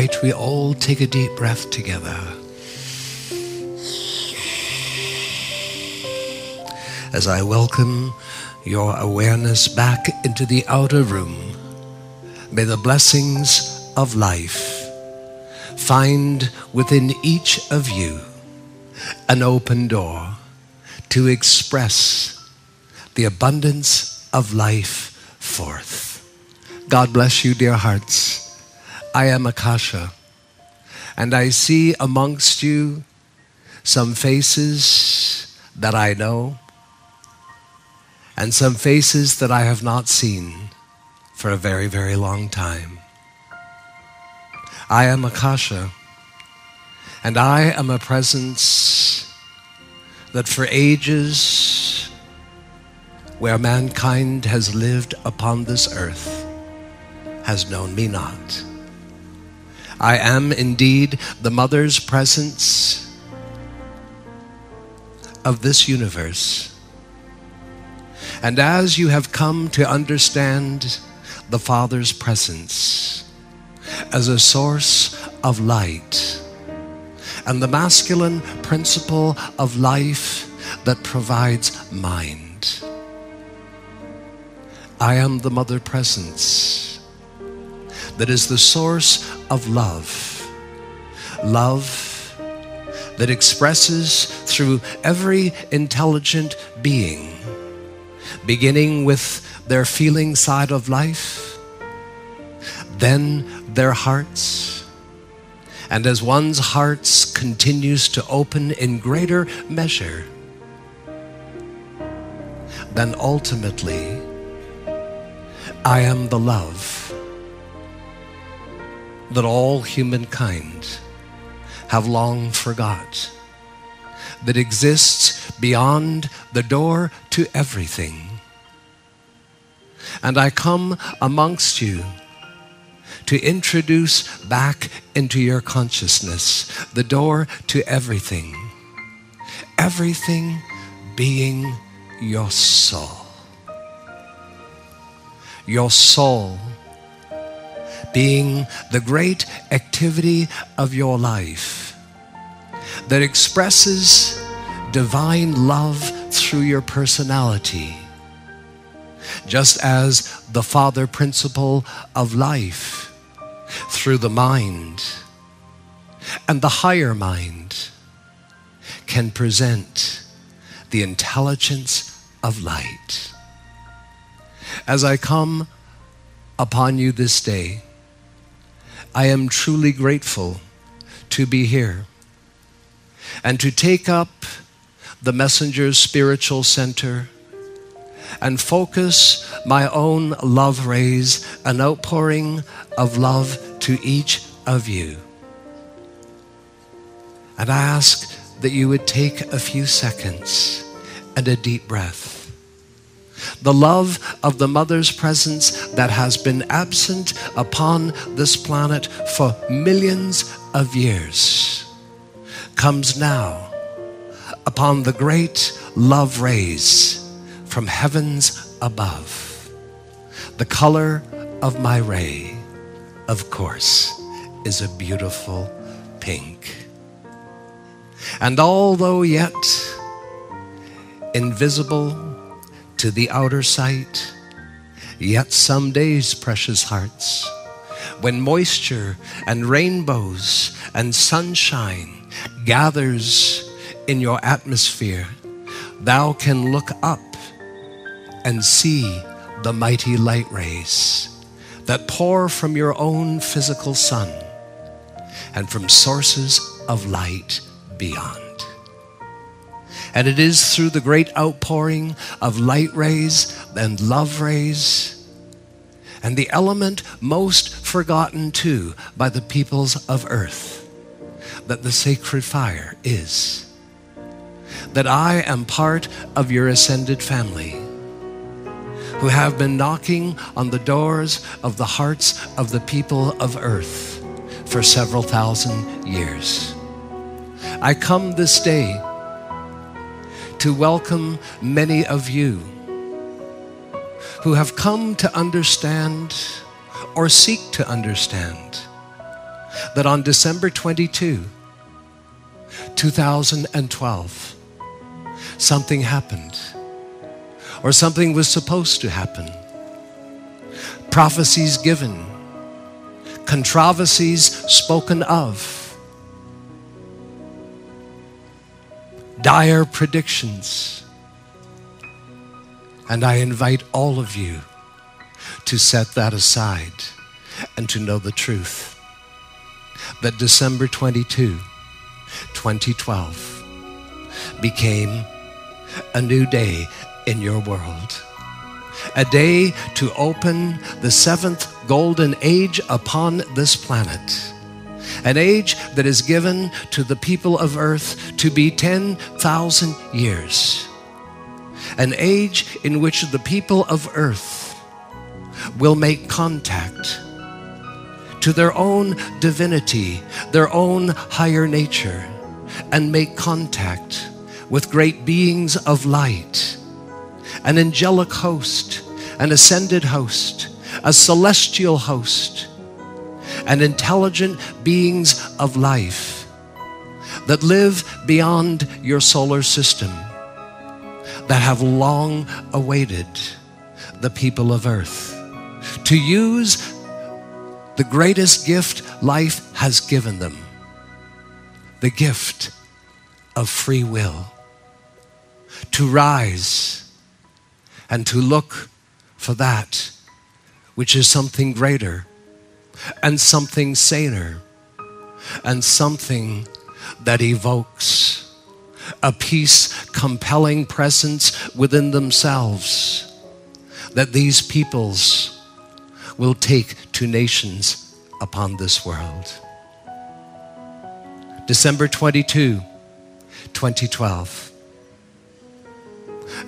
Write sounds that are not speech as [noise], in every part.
Might we all take a deep breath together? As I welcome your awareness back into the outer room, may the blessings of life find within each of you an open door to express the abundance of life forth. God bless you, dear hearts. I am Akasha, and I see amongst you some faces that I know and some faces that I have not seen for a very, very long time. I am Akasha, and I am a presence that for ages, where mankind has lived upon this earth, has known me not. I am indeed the mother's presence of this universe. And as you have come to understand the Father's presence, as a source of light and the masculine principle of life that provides mind. I am the mother presence that is the source of love. Love that expresses through every intelligent being, beginning with their feeling side of life, then their hearts. And as one's hearts continues to open in greater measure, then ultimately, I am the love that all humankind have long forgot, that exists beyond the door to everything. And I come amongst you to introduce back into your consciousness the door to everything. Everything being your soul. Your soul being the great activity of your life that expresses divine love through your personality. Just as the father principle of life through the mind and the higher mind can present the intelligence of light. As I come upon you this day, I am truly grateful to be here and to take up the Messenger's spiritual center and focus my own love rays, an outpouring of love to each of you. And I ask that you would take a few seconds and a deep breath. The love of the mother's presence that has been absent upon this planet for millions of years comes now upon the great love rays from heavens above. The color of my ray, of course, is a beautiful pink. And although yet invisible to the outer sight, yet some days, precious hearts, when moisture and rainbows and sunshine gathers in your atmosphere, thou can look up and see the mighty light rays that pour from your own physical sun and from sources of light beyond. And it is through the great outpouring of light rays and love rays and the element most forgotten too by the peoples of earth that the sacred fire is. That I am part of your ascended family who have been knocking on the doors of the hearts of the people of earth for several thousand years. I come this day to welcome many of you who have come to understand or seek to understand that on December 22, 2012, something happened or something was supposed to happen. Prophecies given, controversies spoken of, dire predictions. And I invite all of you to set that aside and to know the truth that December 22, 2012 became a new day in your world. A day to open the seventh golden age upon this planet. An age that is given to the people of earth to be 10,000 years. An age in which the people of earth will make contact to their own divinity, their own higher nature, and make contact with great beings of light, an angelic host, an ascended host, a celestial host, and intelligent beings of life that live beyond your solar system, that have long awaited the people of earth to use the greatest gift life has given them the gift of free will. To rise and to look for that which is something greater and something saner and something that evokes a peace compelling presence within themselves that these peoples will take to nations upon this world. December 22, 2012.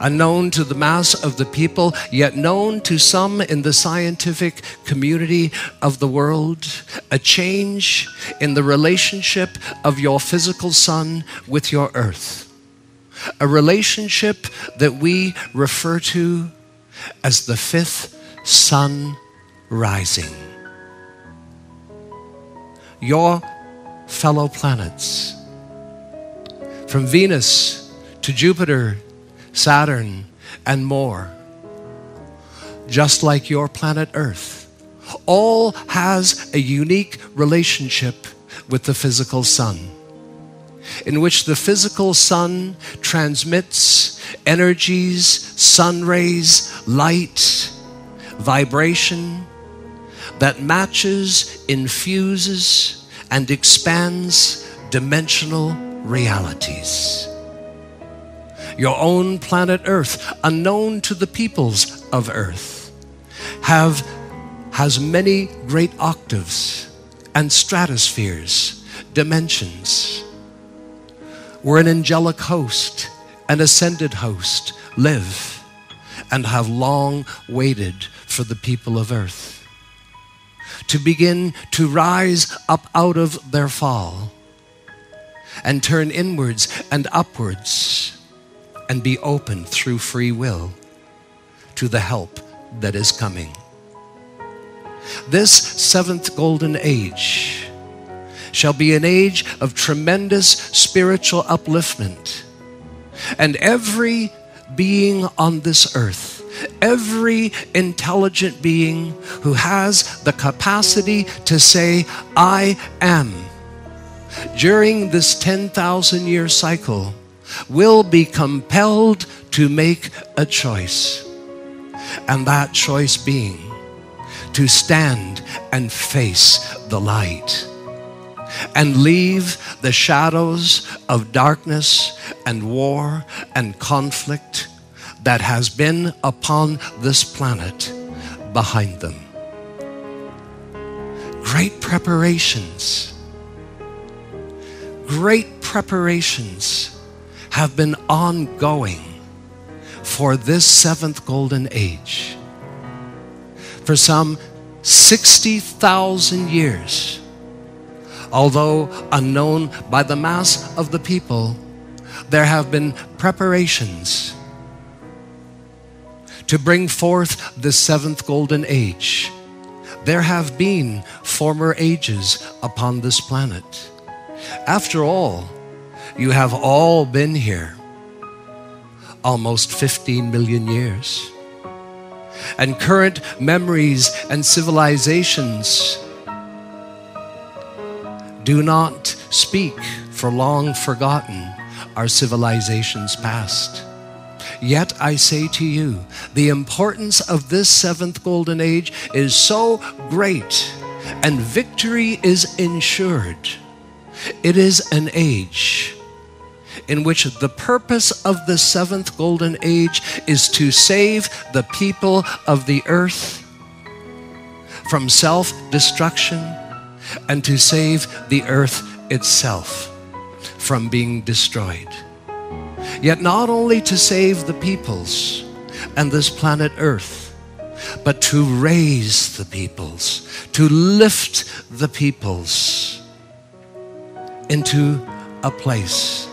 Unknown to the mass of the people, yet known to some in the scientific community of the world, a change in the relationship of your physical sun with your earth. A relationship that we refer to as the fifth sun rising. Your fellow planets, from Venus to Jupiter, Saturn, and more, just like your planet Earth, all has a unique relationship with the physical sun, in which the physical sun transmits energies, sun rays, light, vibration, that matches, infuses, and expands dimensional realities. Your own planet Earth, unknown to the peoples of Earth, have, has many great octaves and stratospheres, dimensions, where an angelic host, an ascended host live and have long waited for the people of Earth to begin to rise up out of their fall and turn inwards and upwards and be open through free will to the help that is coming. This seventh golden age shall be an age of tremendous spiritual upliftment, and every being on this earth every intelligent being who has the capacity to say, I am, during this 10,000 year cycle, will be compelled to make a choice. And that choice being to stand and face the light and leave the shadows of darkness and war and conflict that has been upon this planet behind them. Great preparations, great preparations have been ongoing for this seventh golden age. For some 60,000 years, although unknown by the mass of the people, there have been preparations to bring forth the seventh golden age there have been former ages upon this planet. After all, you have all been here almost 15 million years. And current memories and civilizations do not speak for long forgotten our civilizations past. Yet I say to you, the importance of this seventh golden age is so great, and victory is ensured. It is an age in which the purpose of the seventh golden age is to save the people of the earth from self destruction and to save the earth itself from being destroyed. Yet, not only to save the peoples and this planet Earth, but to raise the peoples, to lift the peoples into a place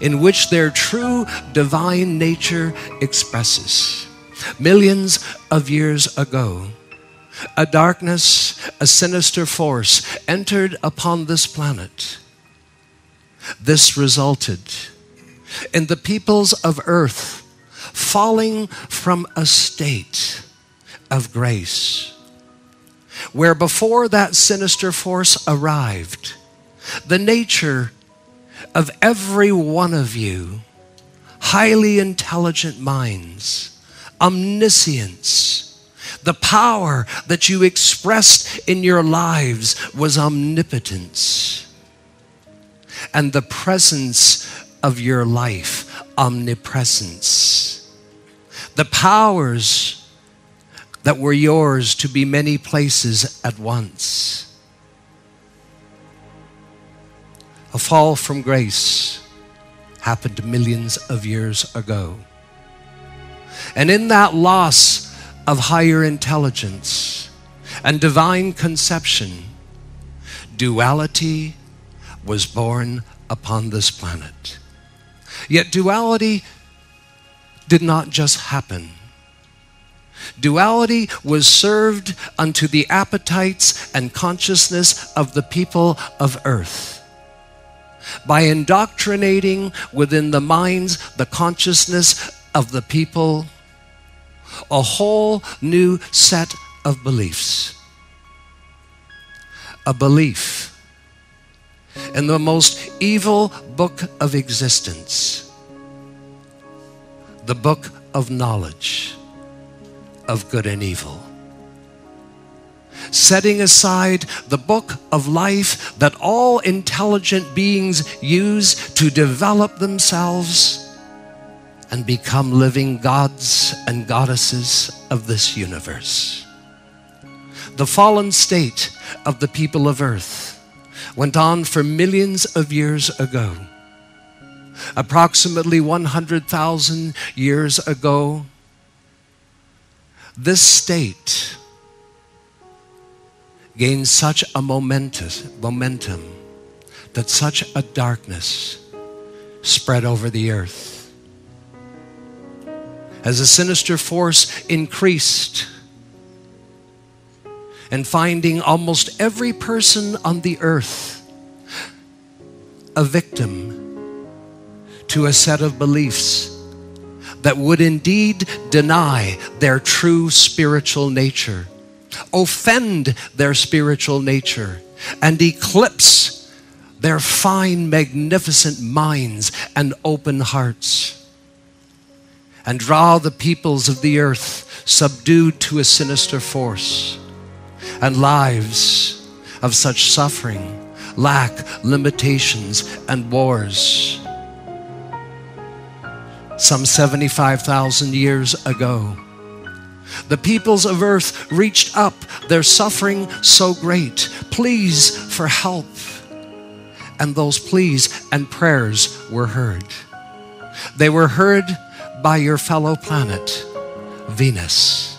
in which their true divine nature expresses. Millions of years ago, a darkness, a sinister force entered upon this planet. This resulted in the peoples of earth falling from a state of grace, where before that sinister force arrived, the nature of every one of you, highly intelligent minds, omniscience, the power that you expressed in your lives was omnipotence. And the presence of your life, omnipresence. The powers that were yours to be many places at once. A fall from grace happened millions of years ago. And in that loss of higher intelligence and divine conception, duality was born upon this planet. Yet duality did not just happen. Duality was served unto the appetites and consciousness of the people of earth by indoctrinating within the minds, the consciousness of the people, a whole new set of beliefs. A belief in the most evil book of existence, the book of knowledge of good and evil setting aside the book of life that all intelligent beings use to develop themselves and become living gods and goddesses of this universe. The fallen state of the people of earth went on for millions of years ago. Approximately 100,000 years ago, this state gained such a momentous, momentum that such a darkness spread over the earth. As the sinister force increased, and finding almost every person on the earth a victim to a set of beliefs that would indeed deny their true spiritual nature offend their spiritual nature and eclipse their fine, magnificent minds and open hearts, and draw the peoples of the earth subdued to a sinister force, and lives of such suffering, lack, limitations, and wars. Some 75,000 years ago, the peoples of earth reached up, their suffering so great. Pleas for help. And those pleas and prayers were heard. They were heard by your fellow planet, Venus.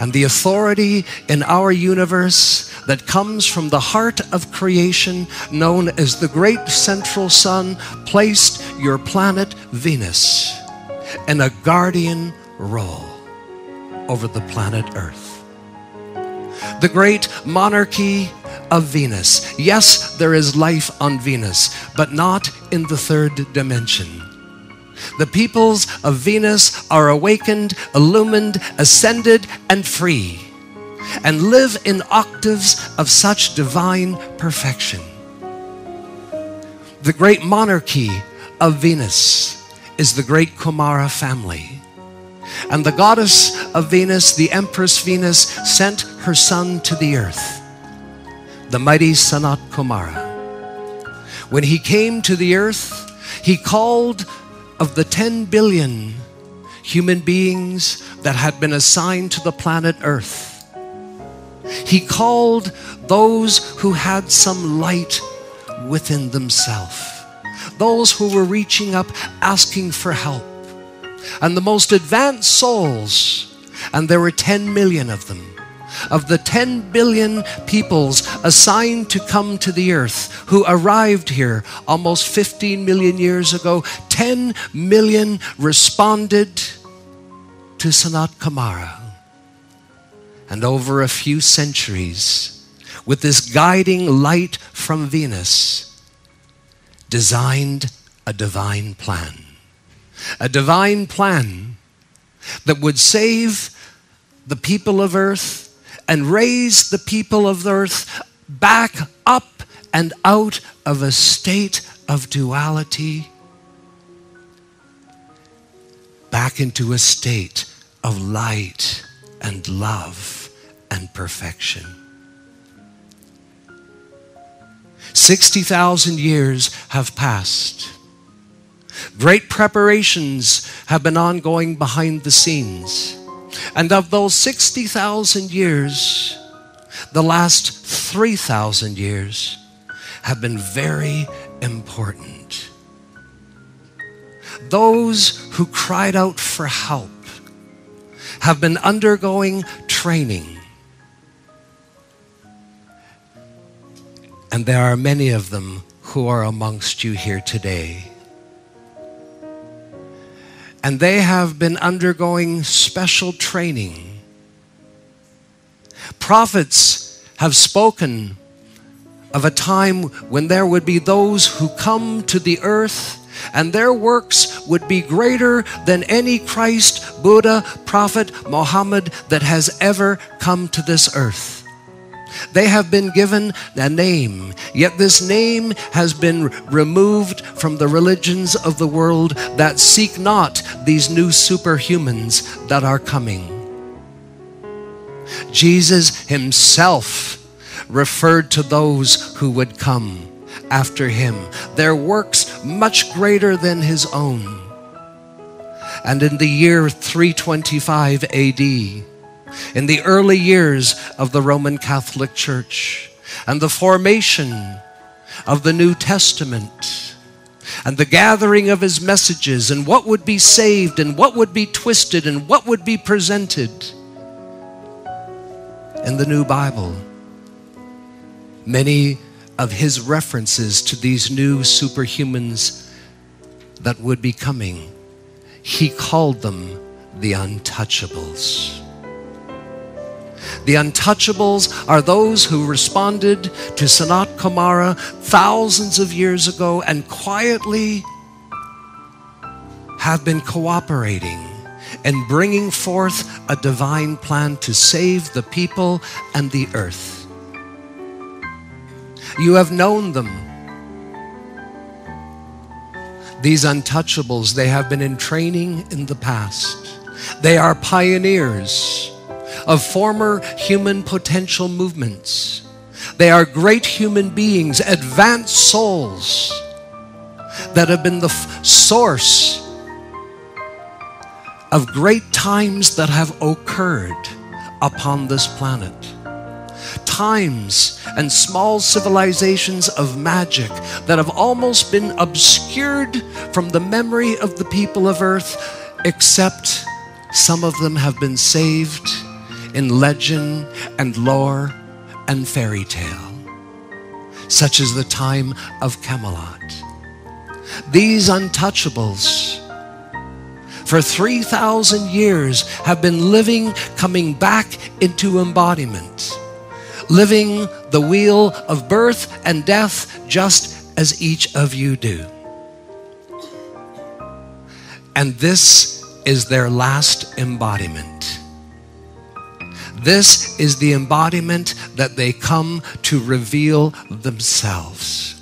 And the authority in our universe that comes from the heart of creation, known as the great central sun, placed your planet Venus in a guardian role. over the planet Earth. The great monarchy of Venus. Yes, there is life on Venus, but not in the third dimension. The peoples of Venus are awakened, illumined, ascended, and free, and live in octaves of such divine perfection. The great monarchy of Venus is the great Kumara family. And the goddess of Venus, the Empress Venus, sent her son to the earth, the mighty Sanat Kumara. When he came to the earth, he called of the 10 billion human beings that had been assigned to the planet Earth. He called those who had some light within themselves, those who were reaching up asking for help. And the most advanced souls, and there were 10 million of them, of the 10 billion peoples assigned to come to the earth who arrived here almost 15 million years ago, 10 million responded to Sanat Kumara. And over a few centuries, with this guiding light from Venus, designed a divine plan. A divine plan that would save the people of earth and raise the people of earth back up and out of a state of duality back into a state of light and love and perfection. 60,000 years have passed. Great preparations have been ongoing behind the scenes. And of those 60,000 years, the last 3,000 years have been very important. Those who cried out for help have been undergoing training. And there are many of them who are amongst you here today and they have been undergoing special training. Prophets have spoken of a time when there would be those who come to the earth and their works would be greater than any Christ, Buddha, prophet, Mohammed that has ever come to this earth. They have been given a name, yet this name has been removed from the religions of the world that seek not these new superhumans that are coming. Jesus himself referred to those who would come after him, their works much greater than his own. And in the year 325 AD, in the early years of the Roman Catholic Church and the formation of the New Testament and the gathering of his messages and what would be saved and what would be twisted and what would be presented in the new Bible. Many of his references to these new superhumans that would be coming, he called them the untouchables. The untouchables are those who responded to Sanat Kumara thousands of years ago and quietly have been cooperating and bringing forth a divine plan to save the people and the earth. You have known them. These untouchables, they have been in training in the past. They are pioneers of former human potential movements. They are great human beings, advanced souls that have been the f- source of great times that have occurred upon this planet. Times and small civilizations of magic that have almost been obscured from the memory of the people of earth, except some of them have been saved in legend and lore and fairy tale, such as the time of Camelot. These untouchables for 3,000 years have been living, coming back into embodiment, living the wheel of birth and death just as each of you do. And this is their last embodiment. This is the embodiment that they come to reveal themselves.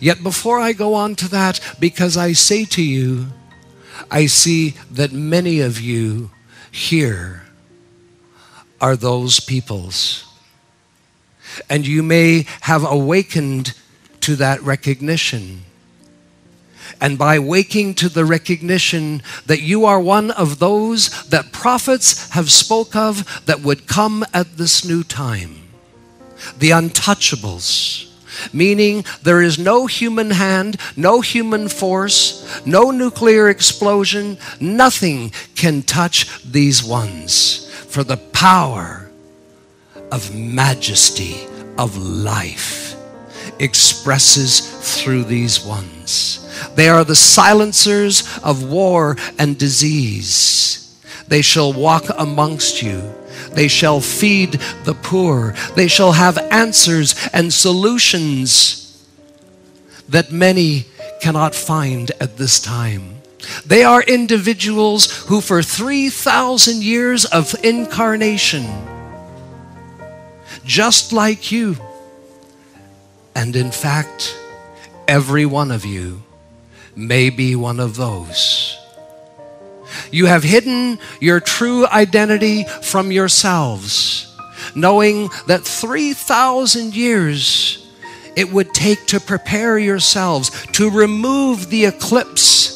Yet before I go on to that, because I say to you, I see that many of you here are those peoples. And you may have awakened to that recognition. And by waking to the recognition that you are one of those that prophets have spoke of that would come at this new time, the untouchables meaning there is no human hand, no human force, no nuclear explosion, nothing can touch these ones. For the power of majesty of life expresses through these ones. They are the silencers of war and disease. They shall walk amongst you they shall feed the poor. They shall have answers and solutions that many cannot find at this time. They are individuals who, for 3,000 years of incarnation, just like you, and in fact, every one of you may be one of those you have hidden your true identity from yourselves, knowing that 3,000 years it would take to prepare yourselves, to remove the eclipse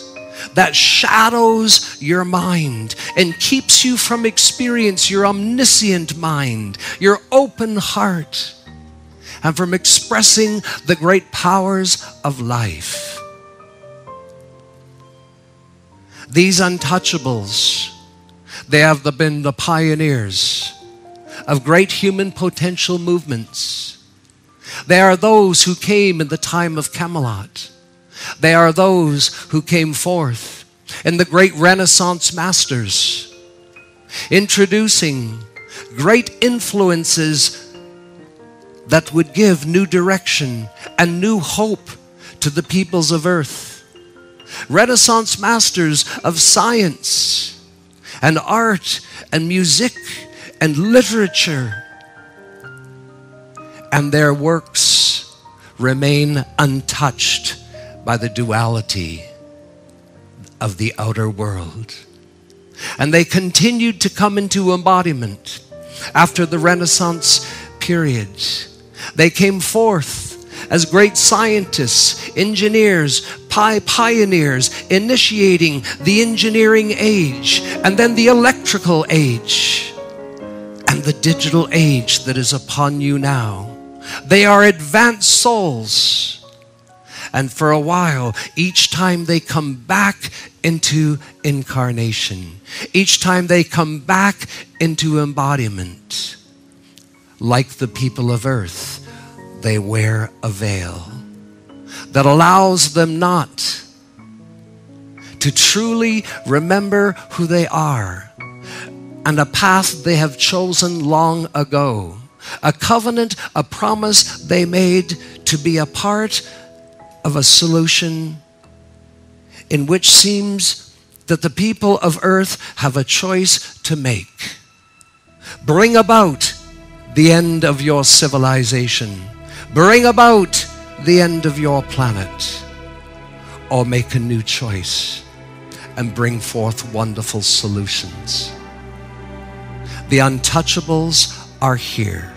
that shadows your mind and keeps you from experience your omniscient mind, your open heart, and from expressing the great powers of life. These untouchables, they have been the pioneers of great human potential movements. They are those who came in the time of Camelot. They are those who came forth in the great Renaissance masters, introducing great influences that would give new direction and new hope to the peoples of earth. Renaissance masters of science and art and music and literature. And their works remain untouched by the duality of the outer world. And they continued to come into embodiment after the Renaissance period. They came forth as great scientists, engineers, pi- pioneers, initiating the engineering age, and then the electrical age, and the digital age that is upon you now. They are advanced souls. And for a while, each time they come back into incarnation, each time they come back into embodiment, like the people of earth, they wear a veil that allows them not to truly remember who they are and a path they have chosen long ago, a covenant, a promise they made to be a part of a solution in which seems that the people of earth have a choice to make. Bring about the end of your civilization bring about the end of your planet or make a new choice and bring forth wonderful solutions. The untouchables are here,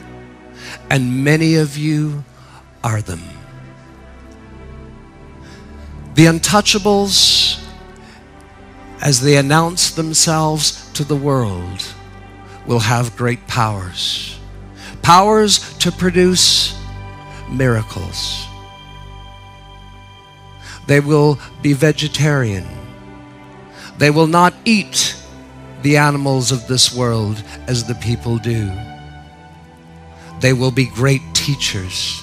and many of you are them. The untouchables, as they announce themselves to the world, will have great powers. Powers to produce miracles. They will be vegetarian. They will not eat the animals of this world as the people do. They will be great teachers.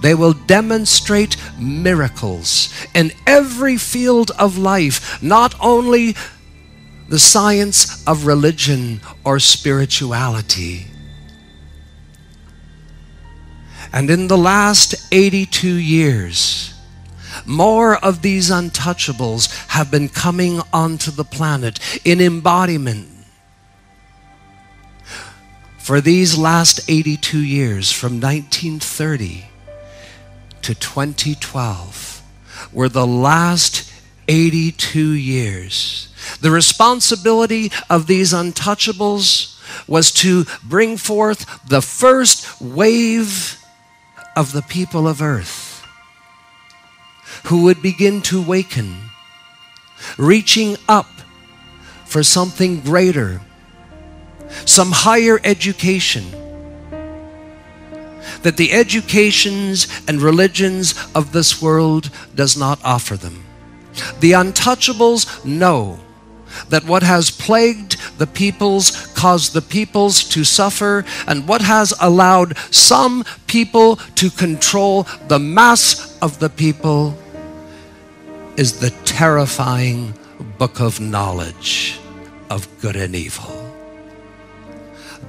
They will demonstrate miracles in every field of life, not only the science of religion or spirituality. And in the last 82 years, more of these untouchables have been coming onto the planet in embodiment. For these last 82 years, from 1930 to 2012, were the last 82 years. The responsibility of these untouchables was to bring forth the first wave of the people of earth who would begin to waken, reaching up for something greater, some higher education. That the educations and religions of this world does not offer them. The untouchables know that what has plagued the peoples caused the peoples to suffer, and what has allowed some people to control the mass of the people is the terrifying book of knowledge of good and evil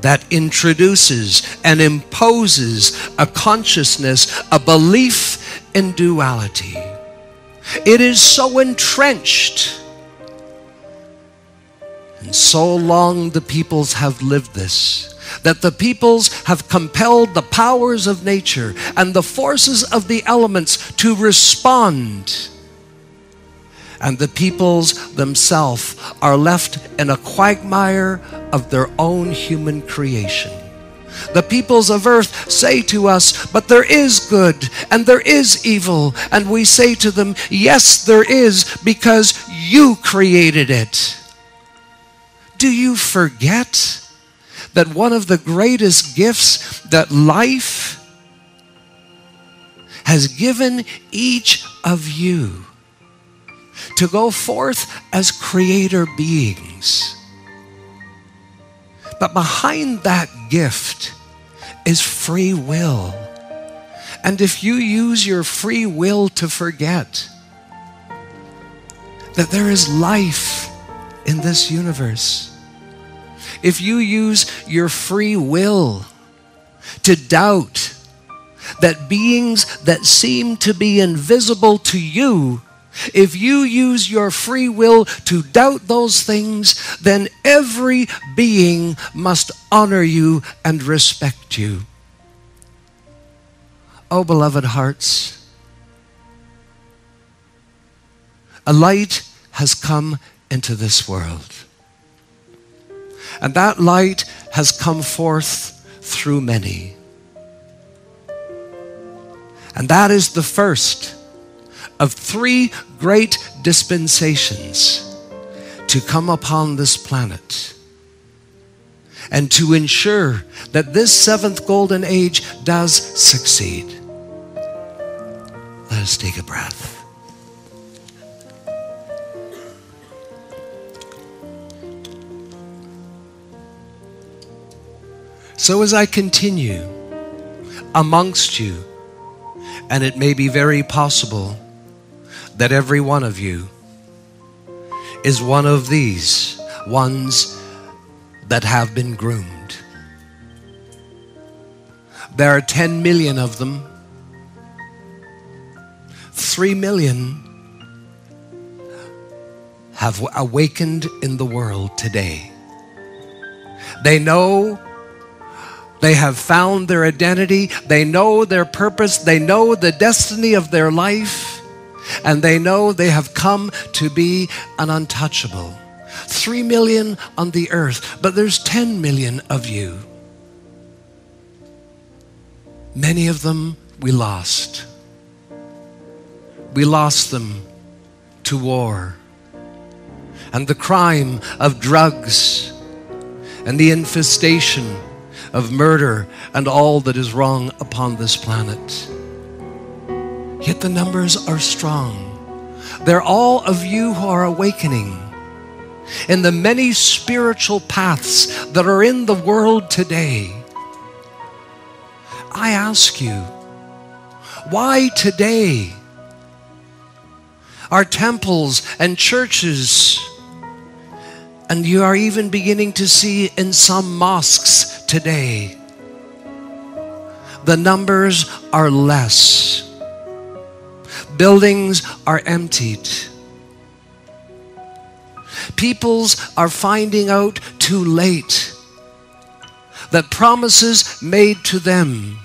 that introduces and imposes a consciousness, a belief in duality. It is so entrenched and so long the peoples have lived this, that the peoples have compelled the powers of nature and the forces of the elements to respond. And the peoples themselves are left in a quagmire of their own human creation. The peoples of earth say to us, But there is good and there is evil. And we say to them, Yes, there is, because you created it. Do you forget that one of the greatest gifts that life has given each of you to go forth as creator beings? But behind that gift is free will. And if you use your free will to forget that there is life in this universe, if you use your free will to doubt that beings that seem to be invisible to you, if you use your free will to doubt those things, then every being must honor you and respect you. Oh, beloved hearts, a light has come into this world. And that light has come forth through many. And that is the first of three great dispensations to come upon this planet and to ensure that this seventh golden age does succeed. Let us take a breath. So as I continue amongst you, and it may be very possible that every one of you is one of these ones that have been groomed. There are 10 million of them. 3 million have awakened in the world today. They know they have found their identity. They know their purpose. They know the destiny of their life. And they know they have come to be an untouchable. Three million on the earth, but there's 10 million of you. Many of them we lost. We lost them to war and the crime of drugs and the infestation of murder and all that is wrong upon this planet. Yet the numbers are strong. They're all of you who are awakening in the many spiritual paths that are in the world today. I ask you, why today are temples and churches And you are even beginning to see in some mosques today, the numbers are less. Buildings are emptied. Peoples are finding out too late that promises made to them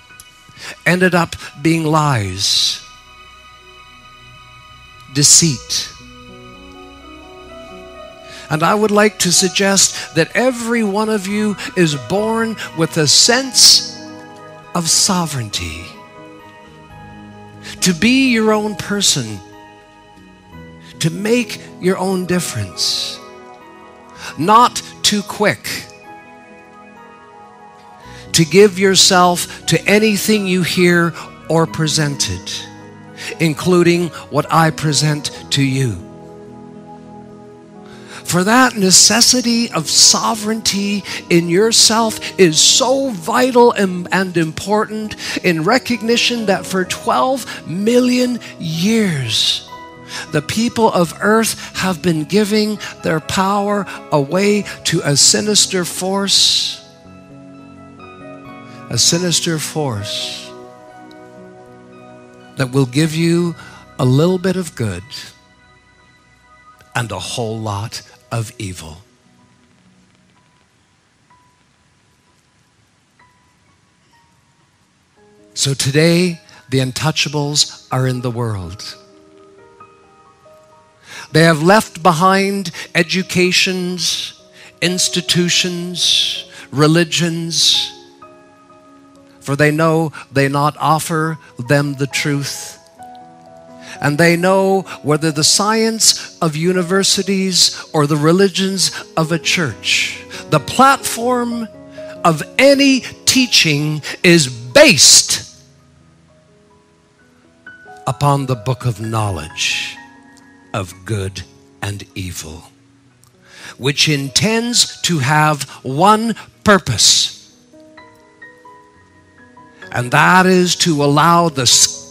ended up being lies, deceit. And I would like to suggest that every one of you is born with a sense of sovereignty. To be your own person, to make your own difference. Not too quick to give yourself to anything you hear or presented, including what I present to you. For that necessity of sovereignty in yourself is so vital and, and, important in recognition that for 12 million years, the people of earth have been giving their power away to a sinister force a sinister force that will give you a little bit of good and a whole lot of evil. So today, the untouchables are in the world. They have left behind educations, institutions, religions, for they know they not offer them the truth. And they know whether the science of universities or the religions of a church, the platform of any teaching is based upon the book of knowledge of good and evil, which intends to have one purpose and that is to allow the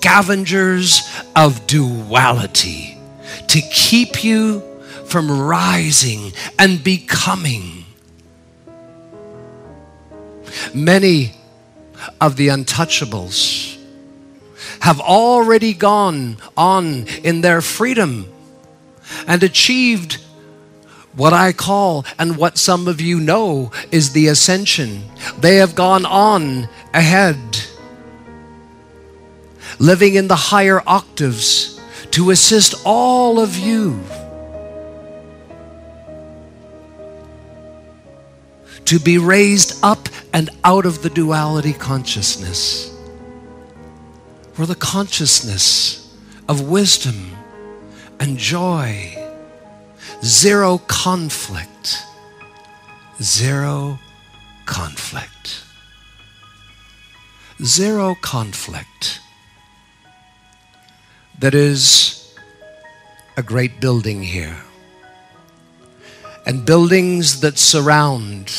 scavengers of duality to keep you from rising and becoming. Many of the untouchables have already gone on in their freedom and achieved what I call and what some of you know is the ascension. They have gone on ahead living in the higher octaves to assist all of you. To be raised up and out of the duality consciousness, where the consciousness of wisdom and joy, zero conflict, zero conflict, zero conflict there is a great building here, and buildings that surround,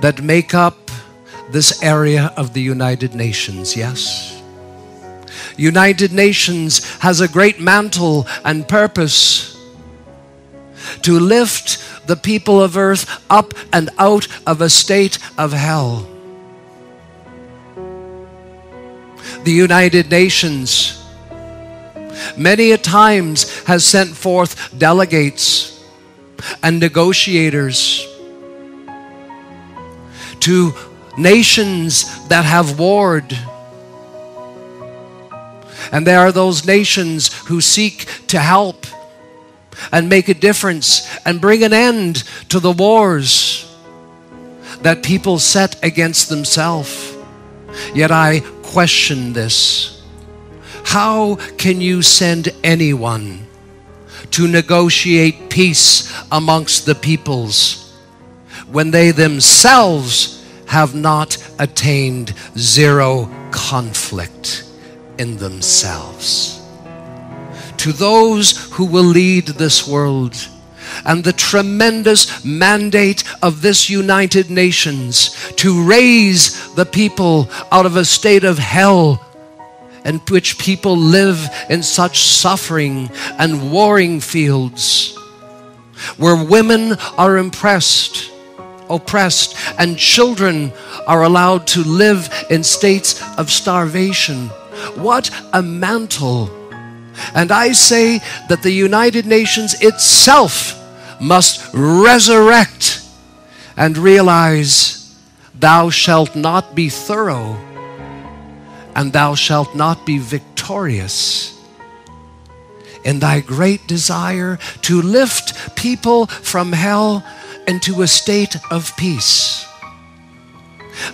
that make up this area of the United Nations, yes? United Nations has a great mantle and purpose to lift the people of earth up and out of a state of hell. The United Nations many a times has sent forth delegates and negotiators to nations that have warred. And there are those nations who seek to help and make a difference and bring an end to the wars that people set against themselves. Yet I question this. How can you send anyone to negotiate peace amongst the peoples when they themselves have not attained zero conflict in themselves? To those who will lead this world, and the tremendous mandate of this United Nations to raise the people out of a state of hell in which people live in such suffering and warring fields. where women are impressed, oppressed, and children are allowed to live in states of starvation. What a mantle! And I say that the United Nations itself must resurrect and realize thou shalt not be thorough and thou shalt not be victorious in thy great desire to lift people from hell into a state of peace.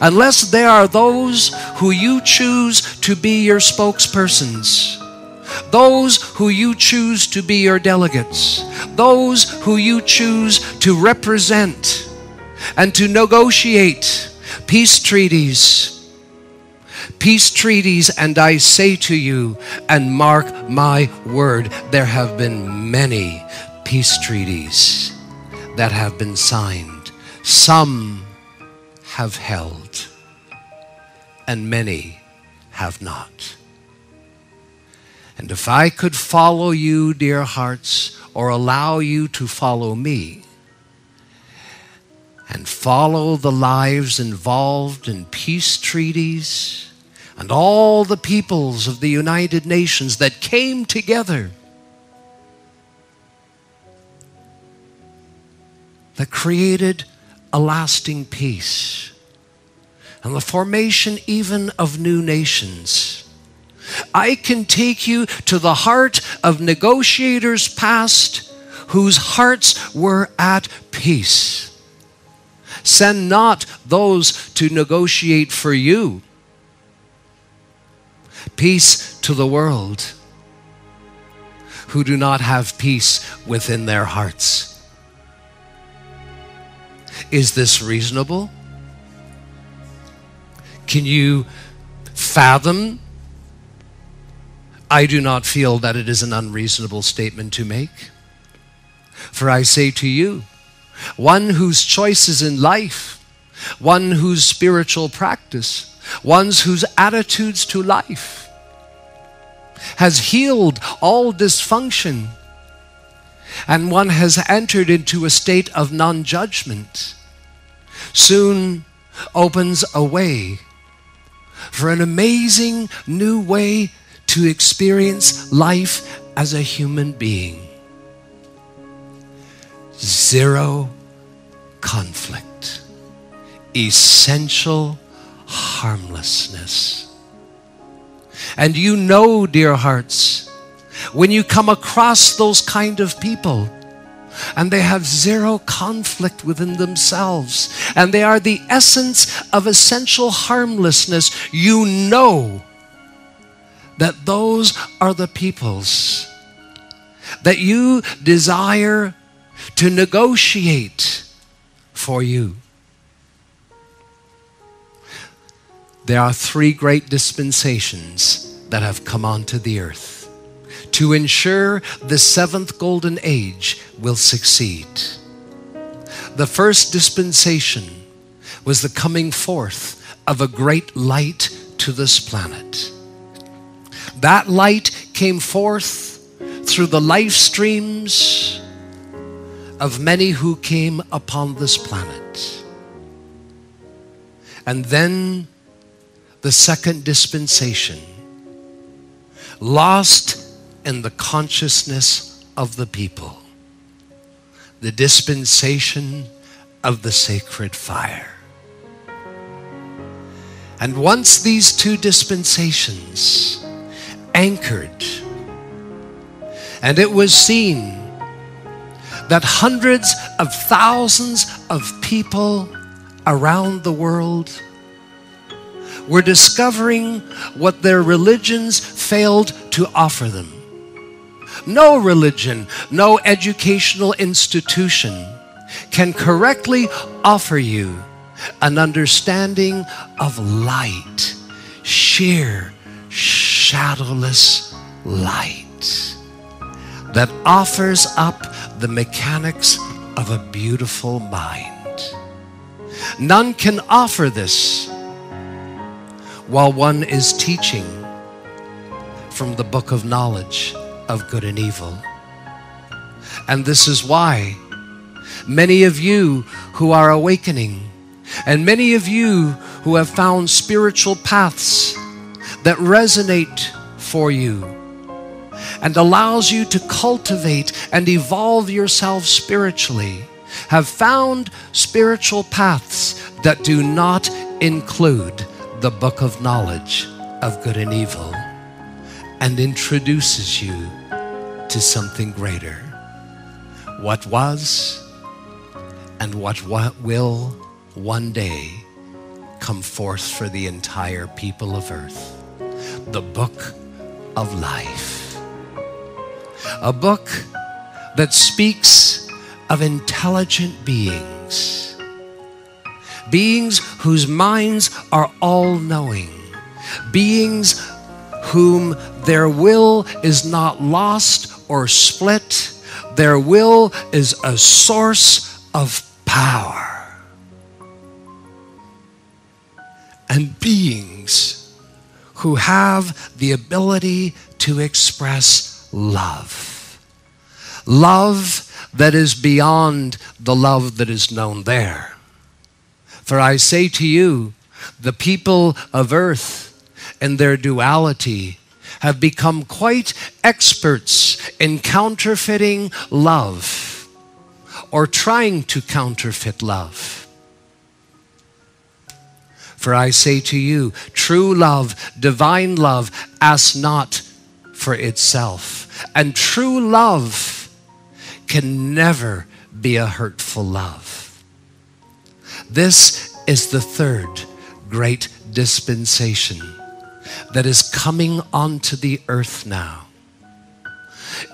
Unless there are those who you choose to be your spokespersons, those who you choose to be your delegates, those who you choose to represent and to negotiate peace treaties. Peace treaties, and I say to you, and mark my word, there have been many peace treaties that have been signed. Some have held, and many have not. And if I could follow you, dear hearts, or allow you to follow me, and follow the lives involved in peace treaties and all the peoples of the United Nations that came together, that created a lasting peace and the formation even of new nations I can take you to the heart of negotiators past whose hearts were at peace. Send not those to negotiate for you. Peace to the world who do not have peace within their hearts. Is this reasonable? Can you fathom I do not feel that it is an unreasonable statement to make. For I say to you, one whose choices in life, one whose spiritual practice, one's whose attitudes to life has healed all dysfunction, and one has entered into a state of non judgment, soon opens a way for an amazing new way to experience life as a human being. Zero conflict, essential harmlessness. And you know, dear hearts, when you come across those kind of people, and they have zero conflict within themselves, and they are the essence of essential harmlessness, you know that those are the peoples that you desire to negotiate for you. There are three great dispensations that have come onto the earth to ensure the seventh golden age will succeed. The first dispensation was the coming forth of a great light to this planet. That light came forth through the life streams of many who came upon this planet. And then the second dispensation, lost in the consciousness of the people, the dispensation of the sacred fire. And once these two dispensations anchored. And it was seen that hundreds of thousands of people around the world were discovering what their religions failed to offer them. No religion, no educational institution can correctly offer you an understanding of light, sheer, shadowless light that offers up the mechanics of a beautiful mind. None can offer this while one is teaching from the book of knowledge of good and evil. And this is why Many of you who are awakening, and many of you who have found spiritual paths that resonate for you and allows you to cultivate and evolve yourself spiritually have found spiritual paths that do not include the book of knowledge of good and evil and introduces you to something greater. What was and what will one day come forth for the entire people of earth. The book of life. A book that speaks of intelligent beings. Beings whose minds are all knowing. Beings whom their will is not lost or split. Their will is a source of power. And beings who have the ability to express love. Love that is beyond the love that is known there. For I say to you, the people of earth and their duality have become quite experts in counterfeiting love or trying to counterfeit love. For I say to you, true love, divine love, asks not for itself. And true love can never be a hurtful love. This is the third great dispensation that is coming onto the earth now.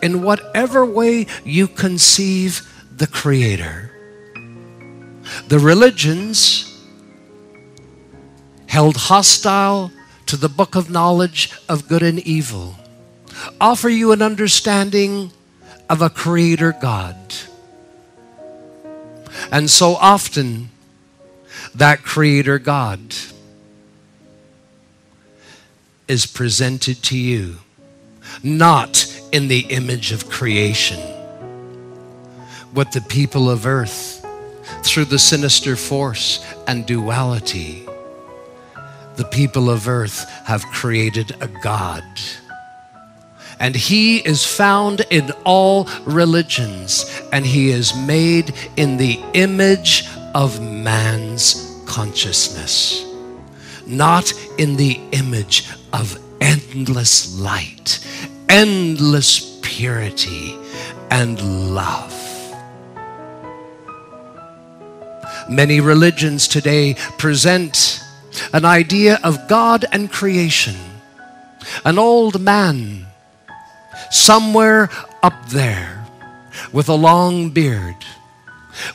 In whatever way you conceive the Creator, the religions held hostile to the book of knowledge of good and evil offer you an understanding of a Creator God. And so often, that Creator God is presented to you, not in the image of creation, what the people of earth, through the sinister force and duality, the people of earth have created a God. And he is found in all religions, and he is made in the image of man's consciousness not in the image of endless light, endless purity, and love. Many religions today present an idea of God and creation. An old man somewhere up there with a long beard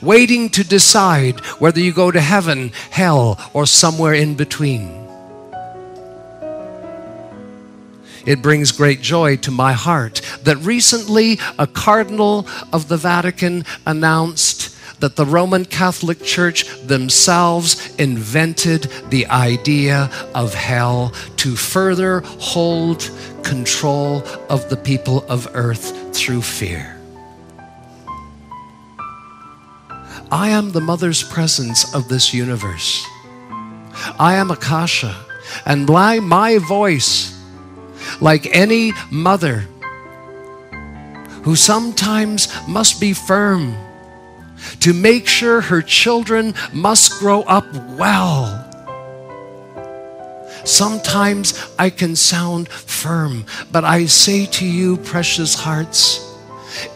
waiting to decide whether you go to heaven, hell, or somewhere in between. It brings great joy to my heart that recently a cardinal of the Vatican announced that the Roman Catholic Church themselves invented the idea of hell to further hold control of the people of earth through fear. I am the mother's presence of this universe. I am Akasha, and by my voice, like any mother who sometimes must be firm to make sure her children must grow up well. Sometimes I can sound firm, but I say to you, precious hearts,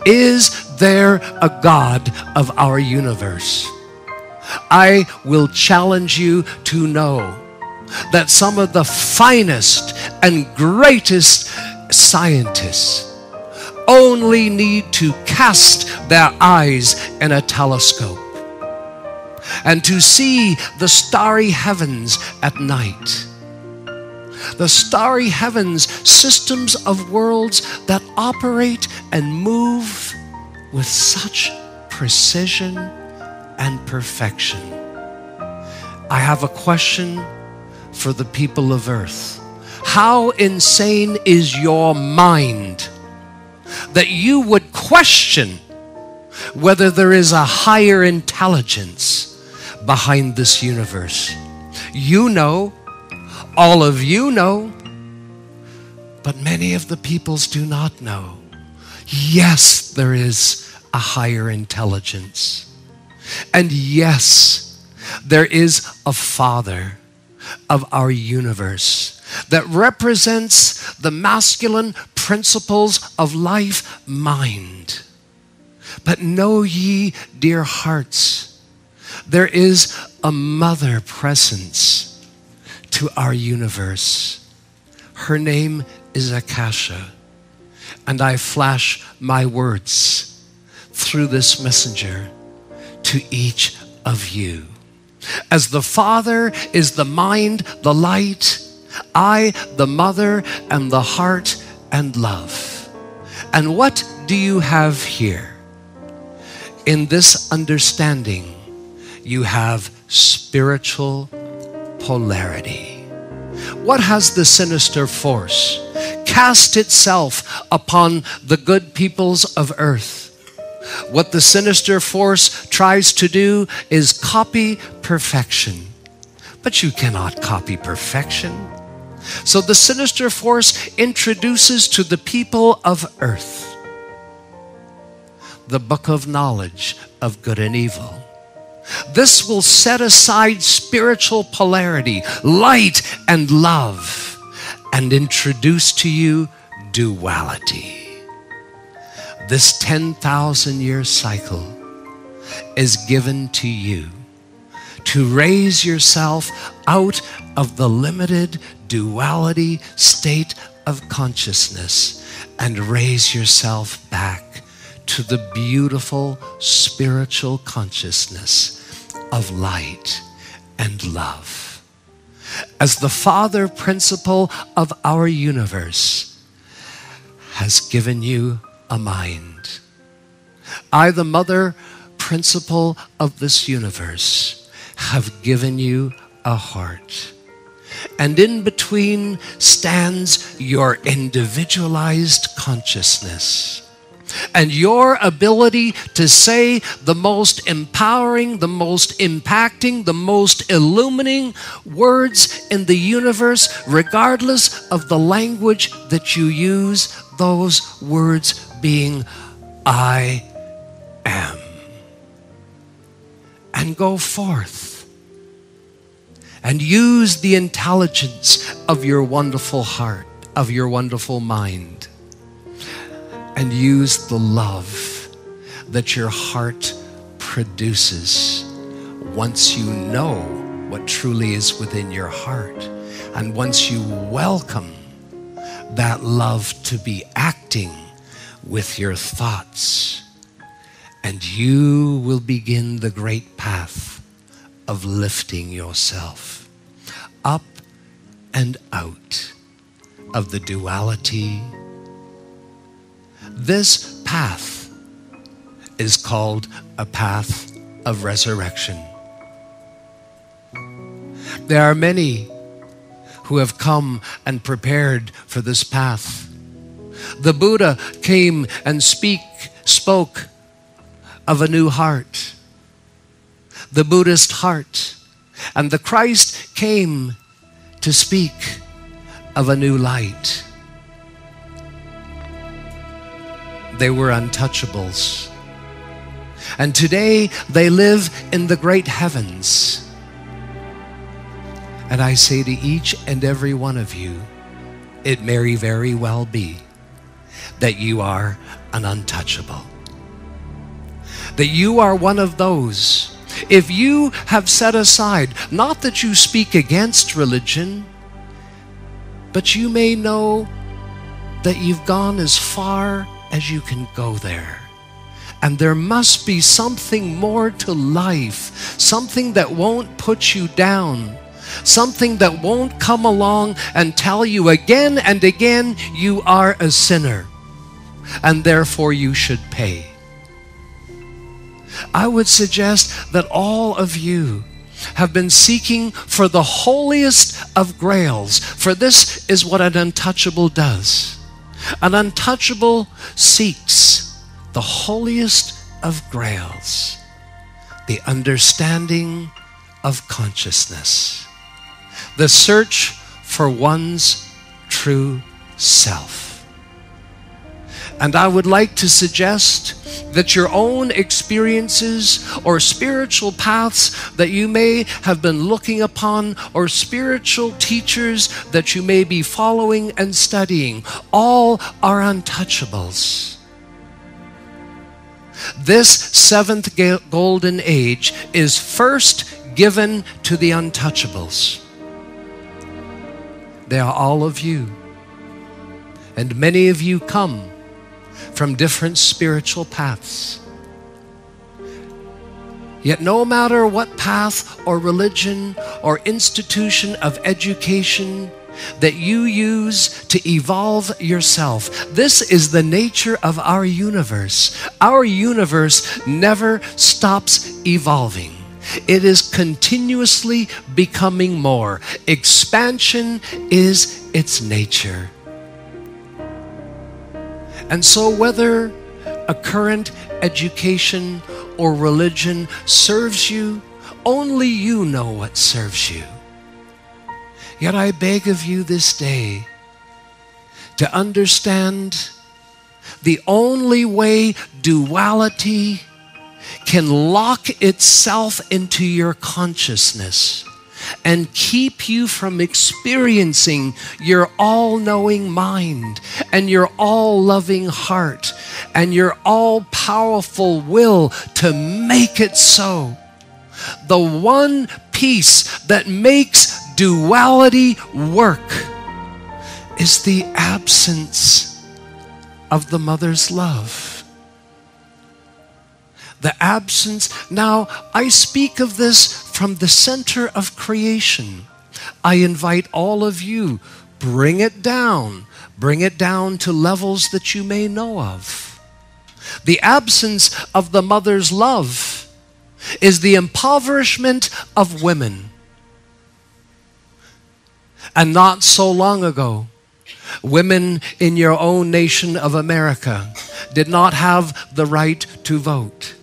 is there a God of our universe? I will challenge you to know that some of the finest and greatest scientists only need to cast their eyes in a telescope and to see the starry heavens at night the starry heavens, systems of worlds that operate and move with such precision and perfection. I have a question for the people of earth. How insane is your mind that you would question whether there is a higher intelligence behind this universe. You know, all of you know, but many of the peoples do not know. Yes, there is a higher intelligence. And yes, there is a Father of our universe that represents the masculine principles of life mind. But know ye, dear hearts, there is a mother presence to our universe. Her name is Akasha. And I flash my words through this messenger to each of you. As the Father is the mind, the light, I, the mother, am the heart and love. And what do you have here? In this understanding, you have spiritual polarity. What has the sinister force cast itself upon the good peoples of earth? What the sinister force tries to do is copy perfection. But you cannot copy perfection. So the sinister force introduces to the people of earth the book of knowledge of good and evil. This will set aside spiritual polarity, light and love, and introduce to you duality. This 10,000 year cycle is given to you to raise yourself out of the limited duality state of consciousness and raise yourself back to the beautiful spiritual consciousness of light and love. As the Father principle of our universe has given you a mind. I, the mother principle of this universe, have given you a heart. And in between stands your individualized consciousness and your ability to say the most empowering, the most impacting, the most illuminating words in the universe, regardless of the language that you use, those words being I am. And go forth and use the intelligence of your wonderful heart, of your wonderful mind, and use the love that your heart produces once you know what truly is within your heart. And once you welcome that love to be acting with your thoughts, and you will begin the great path of lifting yourself up and out of the duality. This path is called a path of resurrection. There are many who have come and prepared for this path. The Buddha came and speak, spoke of a new heart, the Buddhist heart. And the Christ came to speak of a new light. They were untouchables. And today they live in the great heavens. And I say to each and every one of you, it may very well be that you are an untouchable. That you are one of those. If you have set aside, not that you speak against religion, but you may know that you've gone as far as you can go there. And there must be something more to life, something that won't put you down, something that won't come along and tell you again and again you are a sinner and therefore you should pay. I would suggest that all of you have been seeking for the holiest of grails, for this is what an untouchable does. An untouchable seeks the holiest of grails, the understanding of consciousness, the search for one's true self. And I would like to suggest that your own experiences or spiritual paths that you may have been looking upon or spiritual teachers that you may be following and studying, all are untouchables. This seventh golden age is first given to the untouchables. They are all of you. And many of you come from different spiritual paths. Yet, no matter what path or religion or institution of education that you use to evolve yourself, this is the nature of our universe. Our universe never stops evolving. It is continuously becoming more. Expansion is its nature. And so, whether a current education or religion serves you, only you know what serves you. Yet I beg of you this day to understand the only way duality can lock itself into your consciousness and keep you from experiencing your all knowing mind and your all loving heart and your all powerful will to make it so. The one piece that makes duality work is the absence of the mother's love the absence. Now, I speak of this from the center of creation. I invite all of you, bring it down. Bring it down to levels that you may know of. The absence of the mother's love is the impoverishment of women. And not so long ago, women in your own nation of America did not have the right to vote.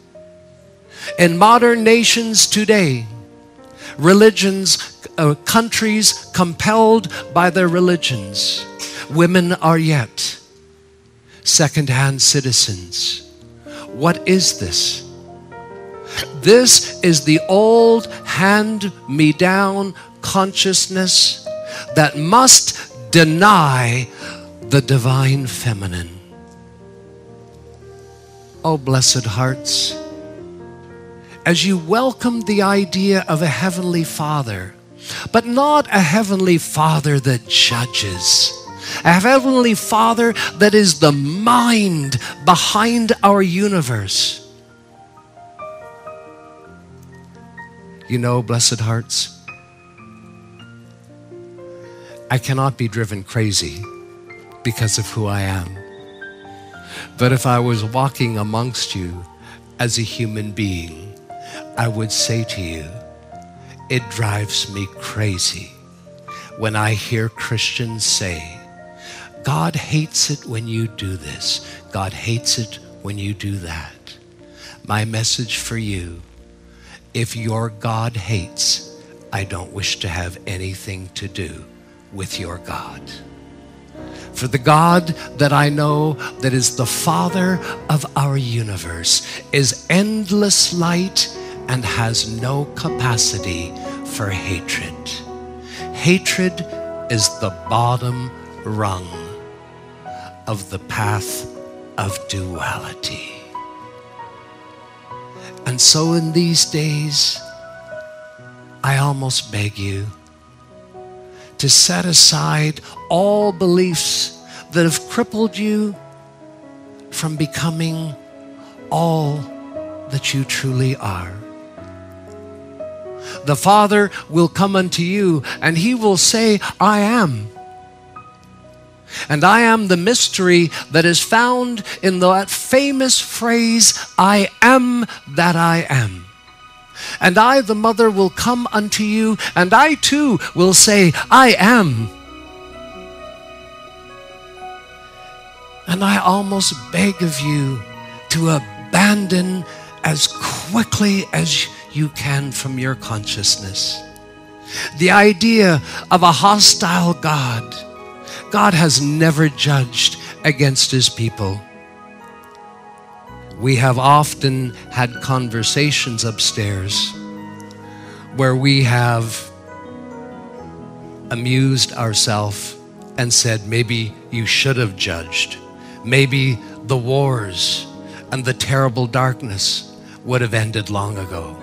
In modern nations today, religions, uh, countries compelled by their religions, women are yet second-hand citizens. What is this? This is the old hand me down consciousness that must deny the divine feminine. Oh, blessed hearts as you welcome the idea of a heavenly father, but not a heavenly father that judges. A heavenly father that is the mind behind our universe. You know, blessed hearts, I cannot be driven crazy because of who I am. But if I was walking amongst you as a human being, I would say to you, it drives me crazy when I hear Christians say, God hates it when you do this, God hates it when you do that. My message for you if your God hates, I don't wish to have anything to do with your God. For the God that I know, that is the Father of our universe, is endless light and has no capacity for hatred. Hatred is the bottom rung of the path of duality. And so in these days, I almost beg you to set aside all beliefs that have crippled you from becoming all that you truly are the Father will come unto you and he will say, I am. And I am the mystery that is found in that famous phrase, I am that I am. And I, the mother, will come unto you, and I too will say, I am. And I almost beg of you to abandon as quickly as you can from your consciousness. The idea of a hostile God. God has never judged against his people. We have often had conversations upstairs where we have amused ourselves and said, maybe you should have judged. Maybe the wars and the terrible darkness would have ended long ago.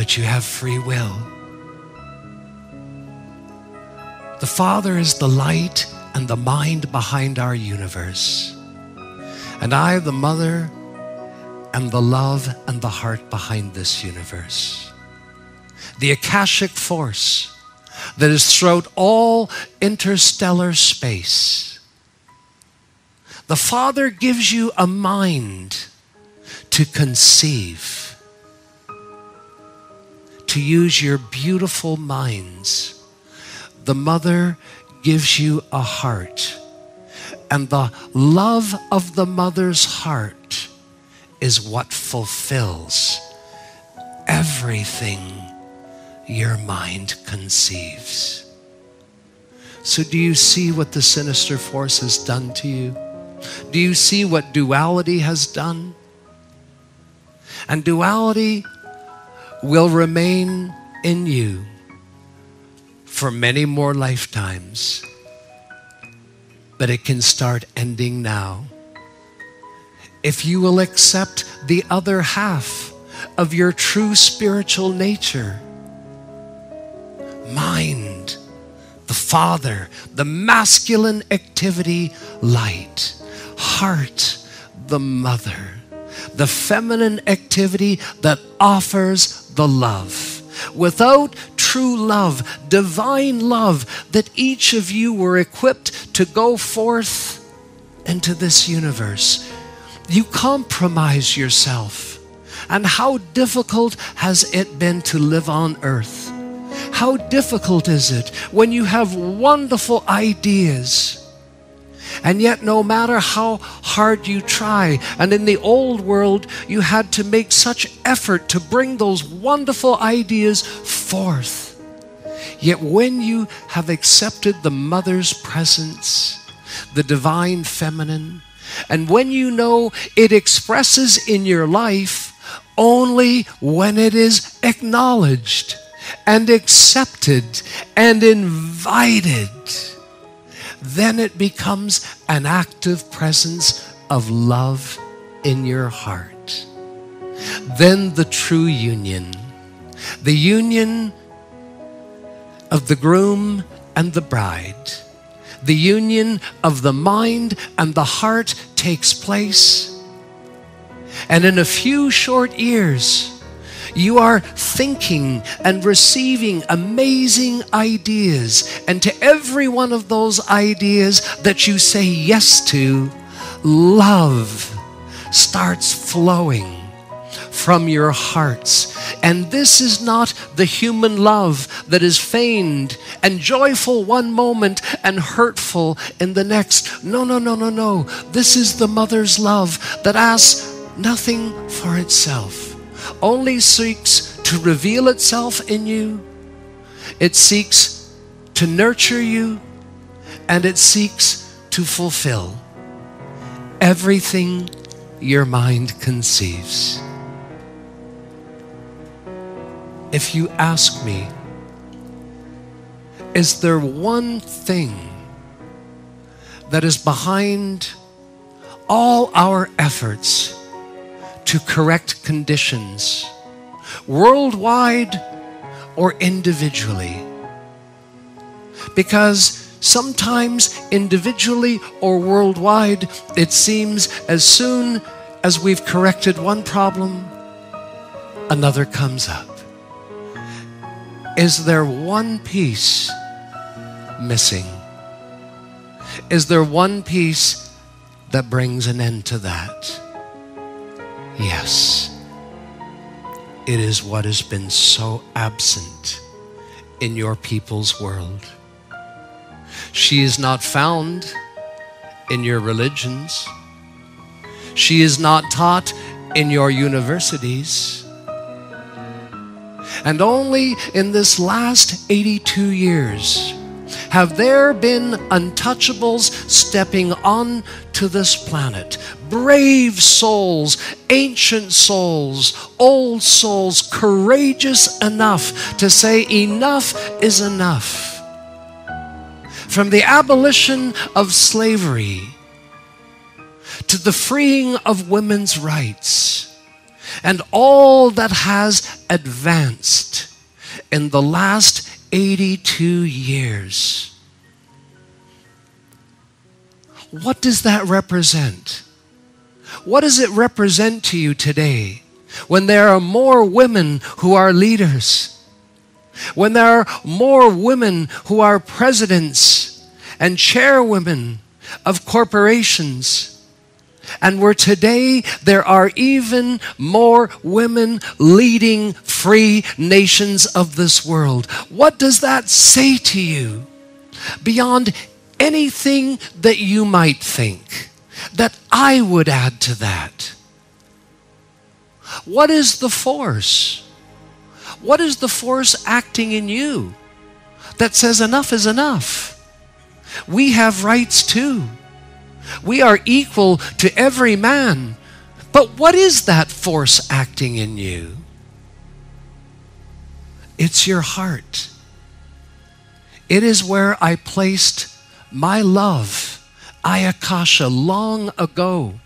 But you have free will. The Father is the light and the mind behind our universe. And I, the mother, am the love and the heart behind this universe. The Akashic force that is throughout all interstellar space. The Father gives you a mind to conceive, to use your beautiful minds. The Mother gives you a heart and the love of the mother's heart is what fulfills everything your mind conceives. So, do you see what the sinister force has done to you? Do you see what duality has done? And duality will remain in you for many more lifetimes but it can start ending now. If you will accept the other half of your true spiritual nature, mind, the Father, the masculine activity, light, heart, the Mother, the feminine activity that offers the love. Without true love, divine love, that each of you were equipped to go forth into this universe. You compromise yourself. And how difficult has it been to live on earth? How difficult is it when you have wonderful ideas? And yet, no matter how hard you try, and in the old world, you had to make such effort to bring those wonderful ideas forth. Yet, when you have accepted the mother's presence, the divine feminine, and when you know it expresses in your life only when it is acknowledged and accepted and invited then it becomes an active presence of love in your heart. Then the true union, the union of the groom and the bride, the union of the mind and the heart takes place. And in a few short years, you are thinking and receiving amazing ideas. And to every one of those ideas that you say yes to, love starts flowing from your hearts. And this is not the human love that is feigned and joyful one moment and hurtful in the next. No, no, no, no, no. This is the mother's love that asks nothing for itself only seeks to reveal itself in you, it seeks to nurture you, and it seeks to fulfill everything your mind conceives. If you ask me, is there one thing that is behind all our efforts to correct conditions, worldwide or individually. Because sometimes, individually or worldwide, it seems as soon as we've corrected one problem, another comes up. Is there one piece missing? Is there one piece that brings an end to that? Yes, it is what has been so absent in your people's world. She is not found in your religions. She is not taught in your universities. And only in this last 82 years have there been untouchables stepping on to this planet. Brave souls, ancient souls, old souls, courageous enough to say, enough is enough. From the abolition of slavery to the freeing of women's rights and all that has advanced in the last 82 years. What does that represent? What does it represent to you today when there are more women who are leaders? When there are more women who are presidents and chairwomen of corporations? And where today there are even more women leading free nations of this world. What does that say to you? Beyond anything that you might think, that I would add to that. What is the force? What is the force acting in you that says enough is enough? We have rights too. We are equal to every man. But what is that force acting in you? It's your heart. It is where I placed my love, Ayakasha, long ago.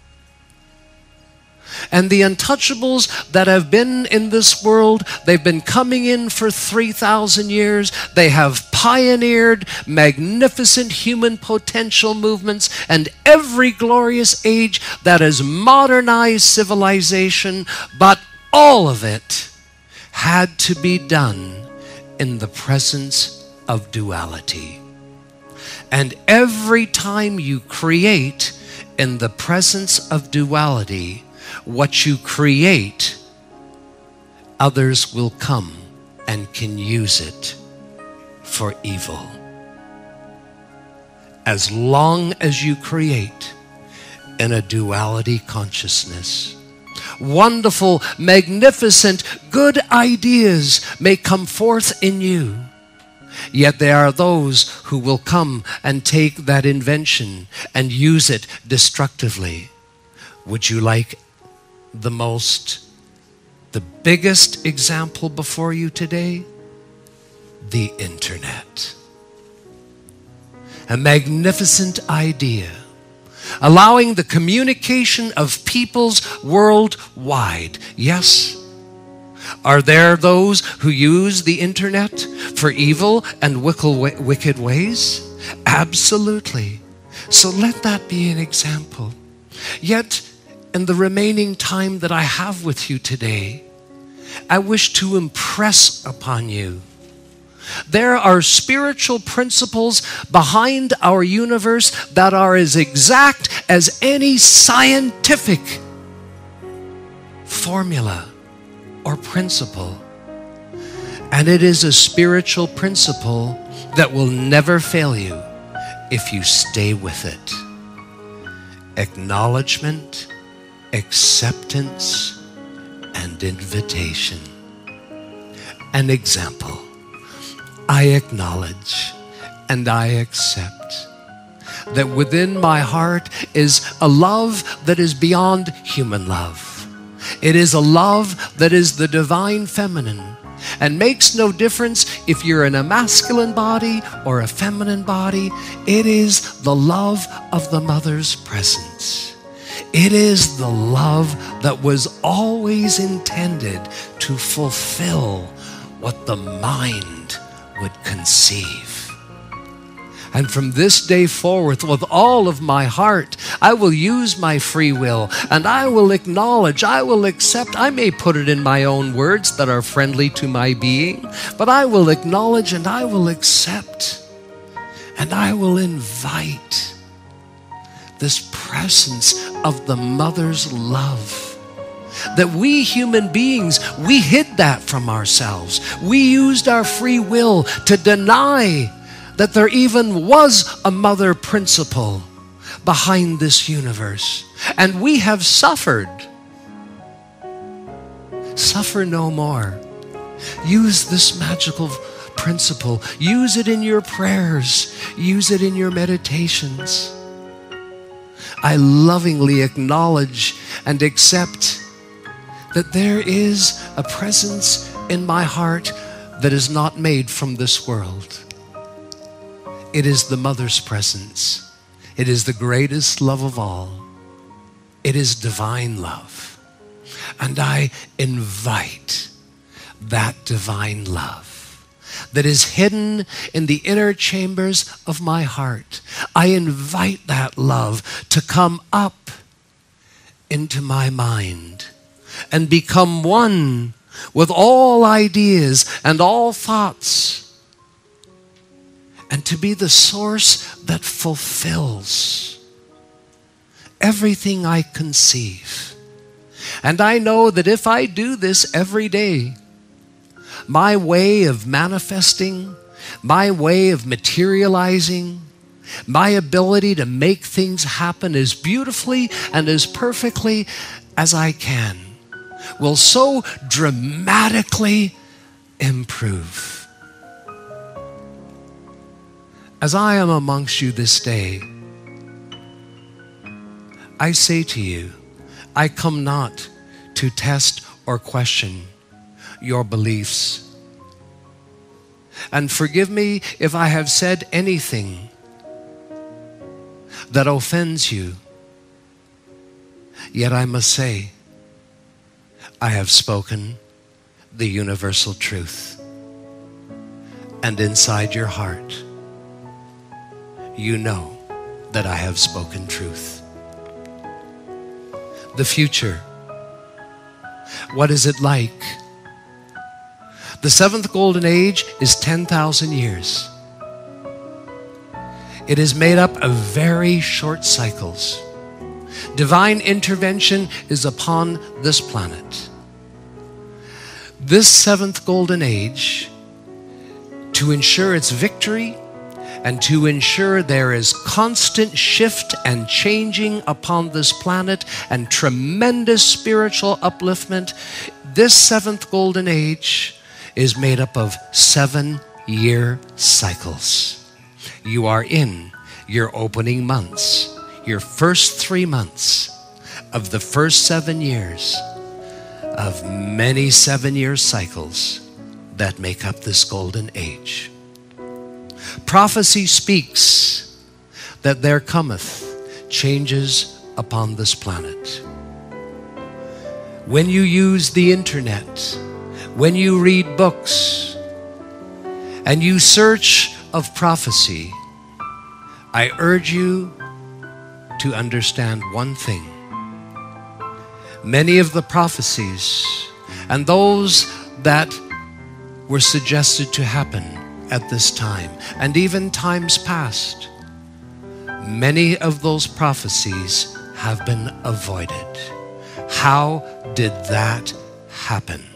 And the untouchables that have been in this world, they've been coming in for 3,000 years. They have pioneered magnificent human potential movements and every glorious age that has modernized civilization, but all of it had to be done in the presence of duality. And every time you create in the presence of duality, what you create, others will come and can use it for evil. As long as you create in a duality consciousness, wonderful, magnificent, good ideas may come forth in you. Yet there are those who will come and take that invention and use it destructively. Would you like the most, the biggest example before you today? The internet. A magnificent idea allowing the communication of peoples worldwide. Yes. Are there those who use the internet for evil and wicked ways? Absolutely. So let that be an example. Yet, in the remaining time that I have with you today, I wish to impress upon you. There are spiritual principles behind our universe that are as exact as any scientific formula or principle. And it is a spiritual principle that will never fail you if you stay with it. Acknowledgement acceptance and invitation. An example I acknowledge and I accept that within my heart is a love that is beyond human love. It is a love that is the divine feminine and makes no difference if you're in a masculine body or a feminine body. It is the love of the mother's presence. It is the love that was always intended to fulfill what the mind would conceive. And from this day forward, with all of my heart, I will use my free will and I will acknowledge, I will accept. I may put it in my own words that are friendly to my being, but I will acknowledge and I will accept and I will invite this presence of the mother's love. That we human beings, we hid that from ourselves. We used our free will to deny that there even was a mother principle. behind this universe. And we have suffered. Suffer no more. Use this magical principle. Use it in your prayers. Use it in your meditations. I lovingly acknowledge and accept that there is a presence in my heart that is not made from this world. It is the mother's presence. It is the greatest love of all. It is divine love. And I invite that divine love that is hidden in the inner chambers of my heart. I invite that love to come up into my mind and become one with all ideas and all thoughts and to be the source that fulfills everything I conceive. And I know that if I do this every day, my way of manifesting, my way of materializing, my ability to make things happen as beautifully and as perfectly as I can will so dramatically improve. As I am amongst you this day, I say to you, I come not to test or question your beliefs. And forgive me if I have said anything that offends you. Yet I must say, I have spoken the universal truth. And inside your heart, you know that I have spoken truth. The future. What is it like? The seventh golden age is 10,000 years. It is made up of very short cycles. Divine intervention is upon this planet. This seventh golden age, to ensure its victory and to ensure there is constant shift and changing upon this planet and tremendous spiritual upliftment, this seventh golden age is made up of seven year cycles. You are in your opening months, your first three months of the first seven years of many seven year cycles that make up this golden age. Prophecy speaks that there cometh changes upon this planet. When you use the internet, when you read books, and you search of prophecy, I urge you to understand one thing. Many of the prophecies and those that were suggested to happen at this time, and even times past, many of those prophecies have been avoided. How did that happen?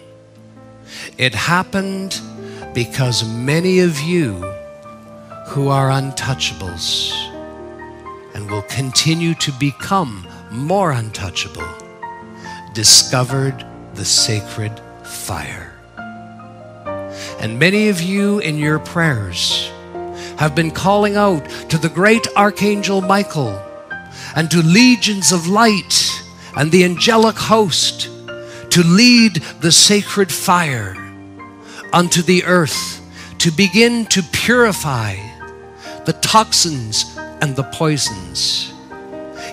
It happened because many of you who are untouchables and will continue to become more untouchable discovered the sacred fire. And many of you in your prayers have been calling out to the great Archangel Michael and to legions of light and the angelic host to lead the sacred fire unto the earth to begin to purify the toxins and the poisons.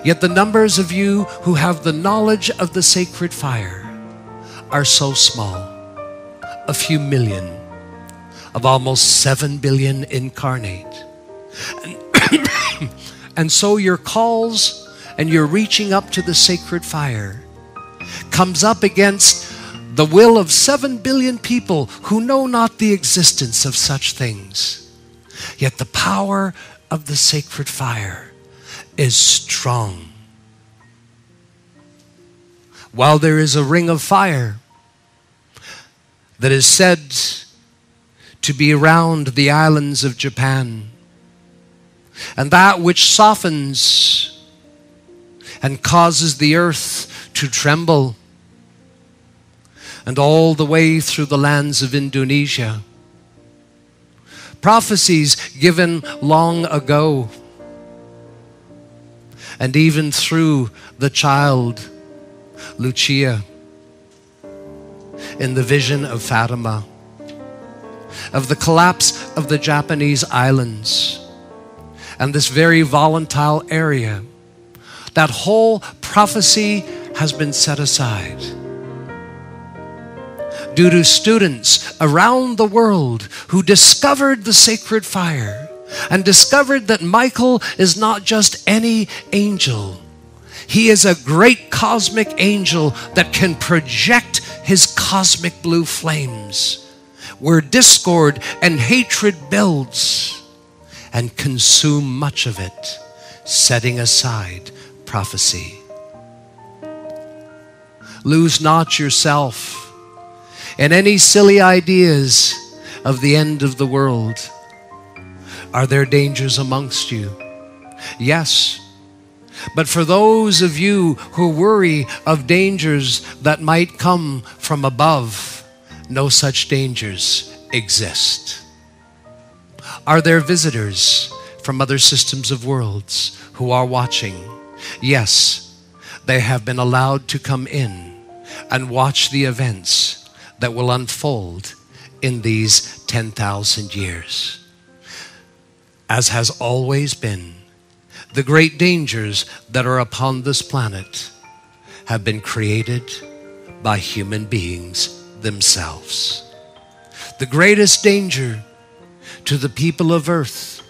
Yet the numbers of you who have the knowledge of the sacred fire are so small a few million of almost seven billion incarnate. And, [coughs] and so your calls and your reaching up to the sacred fire comes up against the will of seven billion people who know not the existence of such things. Yet the power of the sacred fire is strong. While there is a ring of fire that is said to be around the islands of Japan, and that which softens and causes the earth to tremble. And all the way through the lands of Indonesia. Prophecies given long ago. And even through the child, Lucia, in the vision of Fatima, of the collapse of the Japanese islands and this very volatile area. That whole prophecy has been set aside due to students around the world who discovered the sacred fire and discovered that Michael is not just any angel. He is a great cosmic angel that can project his cosmic blue flames where discord and hatred builds and consume much of it, setting aside prophecy. Lose not yourself in any silly ideas of the end of the world. Are there dangers amongst you? Yes. But for those of you who worry of dangers that might come from above, no such dangers exist. Are there visitors from other systems of worlds who are watching? Yes, they have been allowed to come in and watch the events that will unfold in these 10,000 years. As has always been, the great dangers that are upon this planet have been created by human beings themselves. The greatest danger to the people of earth.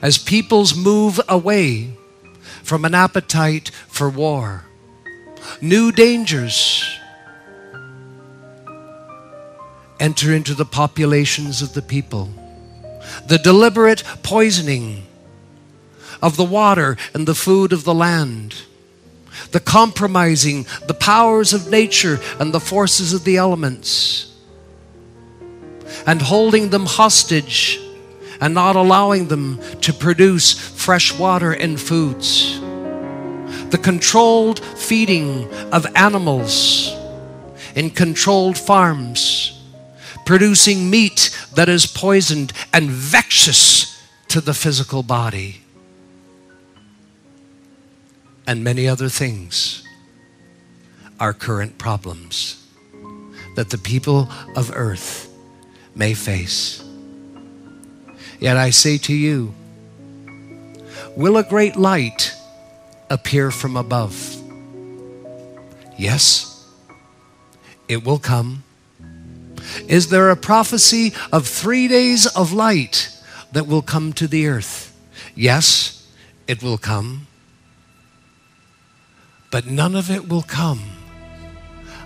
As peoples move away from an appetite for war, new dangers enter into the populations of the people. The deliberate poisoning of the water and the food of the land, the compromising the powers of nature and the forces of the elements and holding them hostage and not allowing them to produce fresh water and foods. The controlled feeding of animals in controlled farms, producing meat that is poisoned and vexous to the physical body, and many other things are current problems that the people of earth may face. Yet I say to you, will a great light appear from above? Yes, it will come. Is there a prophecy of three days of light that will come to the earth? Yes, it will come. But none of it will come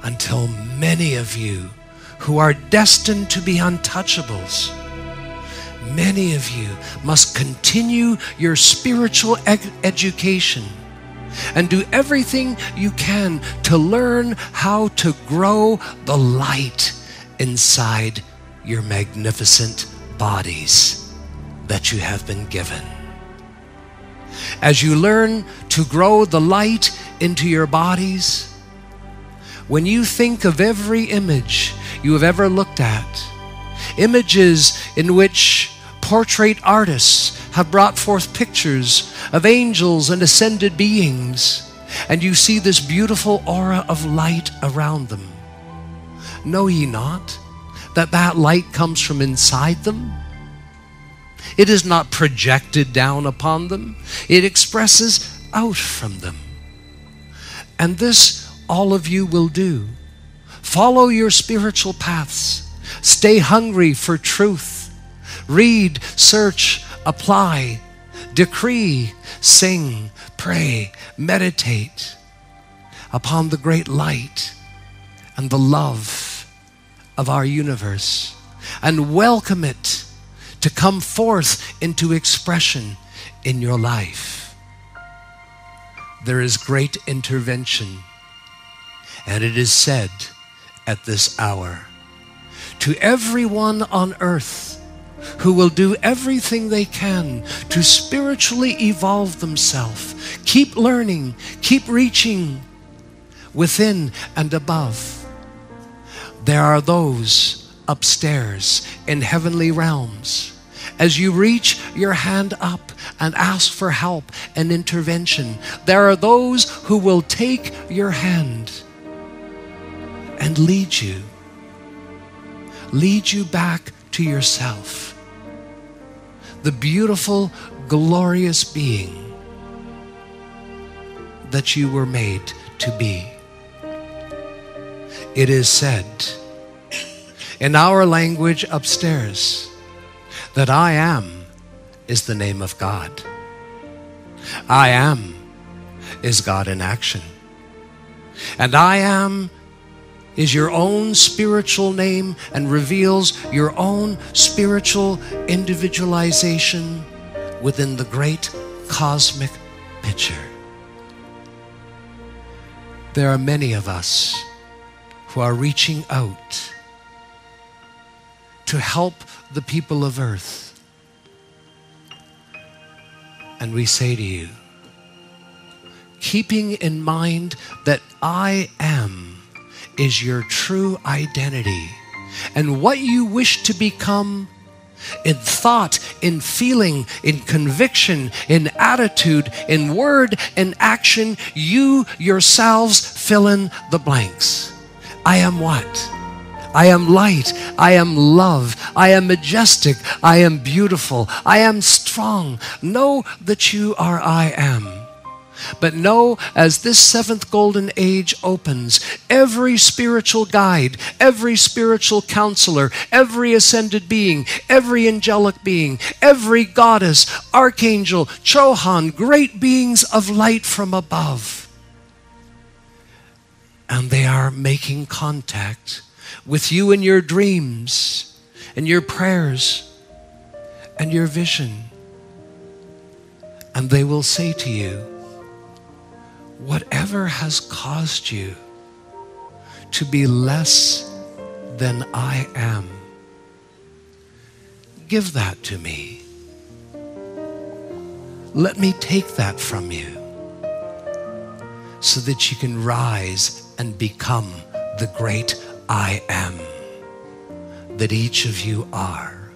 until many of you who are destined to be untouchables. Many of you must continue your spiritual ed- education and do everything you can to learn how to grow the light inside your magnificent bodies that you have been given. As you learn to grow the light into your bodies, when you think of every image you have ever looked at, images in which portrait artists have brought forth pictures of angels and ascended beings, and you see this beautiful aura of light around them. Know ye not that that light comes from inside them? It is not projected down upon them, it expresses out from them. And this all of you will do. Follow your spiritual paths. Stay hungry for truth. Read, search, apply, decree, sing, pray, meditate upon the great light and the love of our universe and welcome it to come forth into expression in your life. There is great intervention and it is said at this hour to everyone on earth who will do everything they can to spiritually evolve themselves, Keep learning, keep reaching within and above. There are those upstairs in heavenly realms. As you reach your hand up and ask for help and intervention, there are those who will take your hand and lead you, lead you back to yourself. The beautiful, glorious being that you were made to be. It is said in our language upstairs that I am is the name of God. I am is God in action. And I am is your own spiritual name and reveals your own spiritual individualization within the great cosmic picture. There are many of us who are reaching out to help the people of earth. And we say to you, keeping in mind that I am is your true identity, and what you wish to become in thought, in feeling, in conviction, in attitude, in word, in action, you yourselves fill in the blanks. I am what? I am light. I am love. I am majestic. I am beautiful. I am strong. Know that you are I am. But know as this seventh golden age opens, every spiritual guide, every spiritual counselor, every ascended being, every angelic being, every goddess, archangel, Chohan, great beings of light from above. And they are making contact with you in your dreams and your prayers and your vision. And they will say to you, whatever has caused you to be less than I am, give that to me. Let me take that from you so that you can rise and become the great I am that each of you are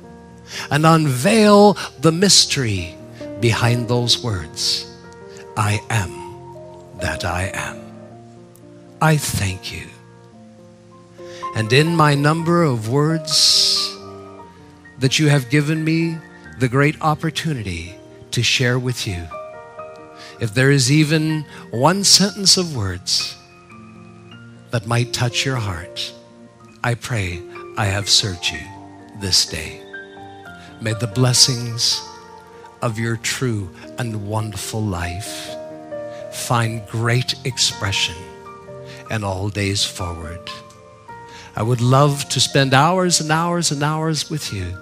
and unveil the mystery behind those words I am that I am. I thank you. And in my number of words that you have given me the great opportunity to share with you, if there is even one sentence of words that might touch your heart, I pray I have served you this day. May the blessings of your true and wonderful life find great expression and all days forward. I would love to spend hours and hours and hours with you.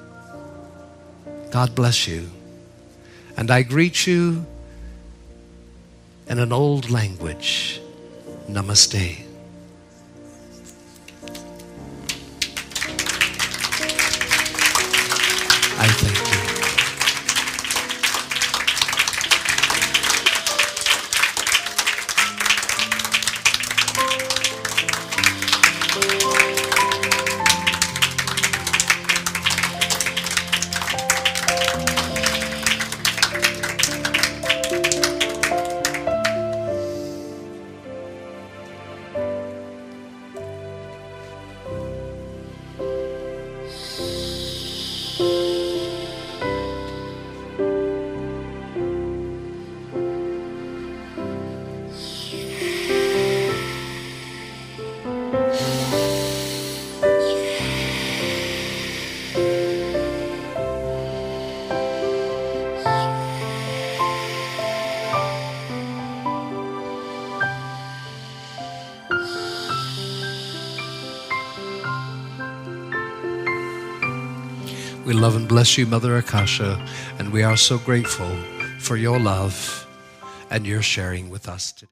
God bless you. And I greet you in an old language. Namaste. I thank bless you, Mother Akasha, and we are so grateful for your love and your sharing with us today.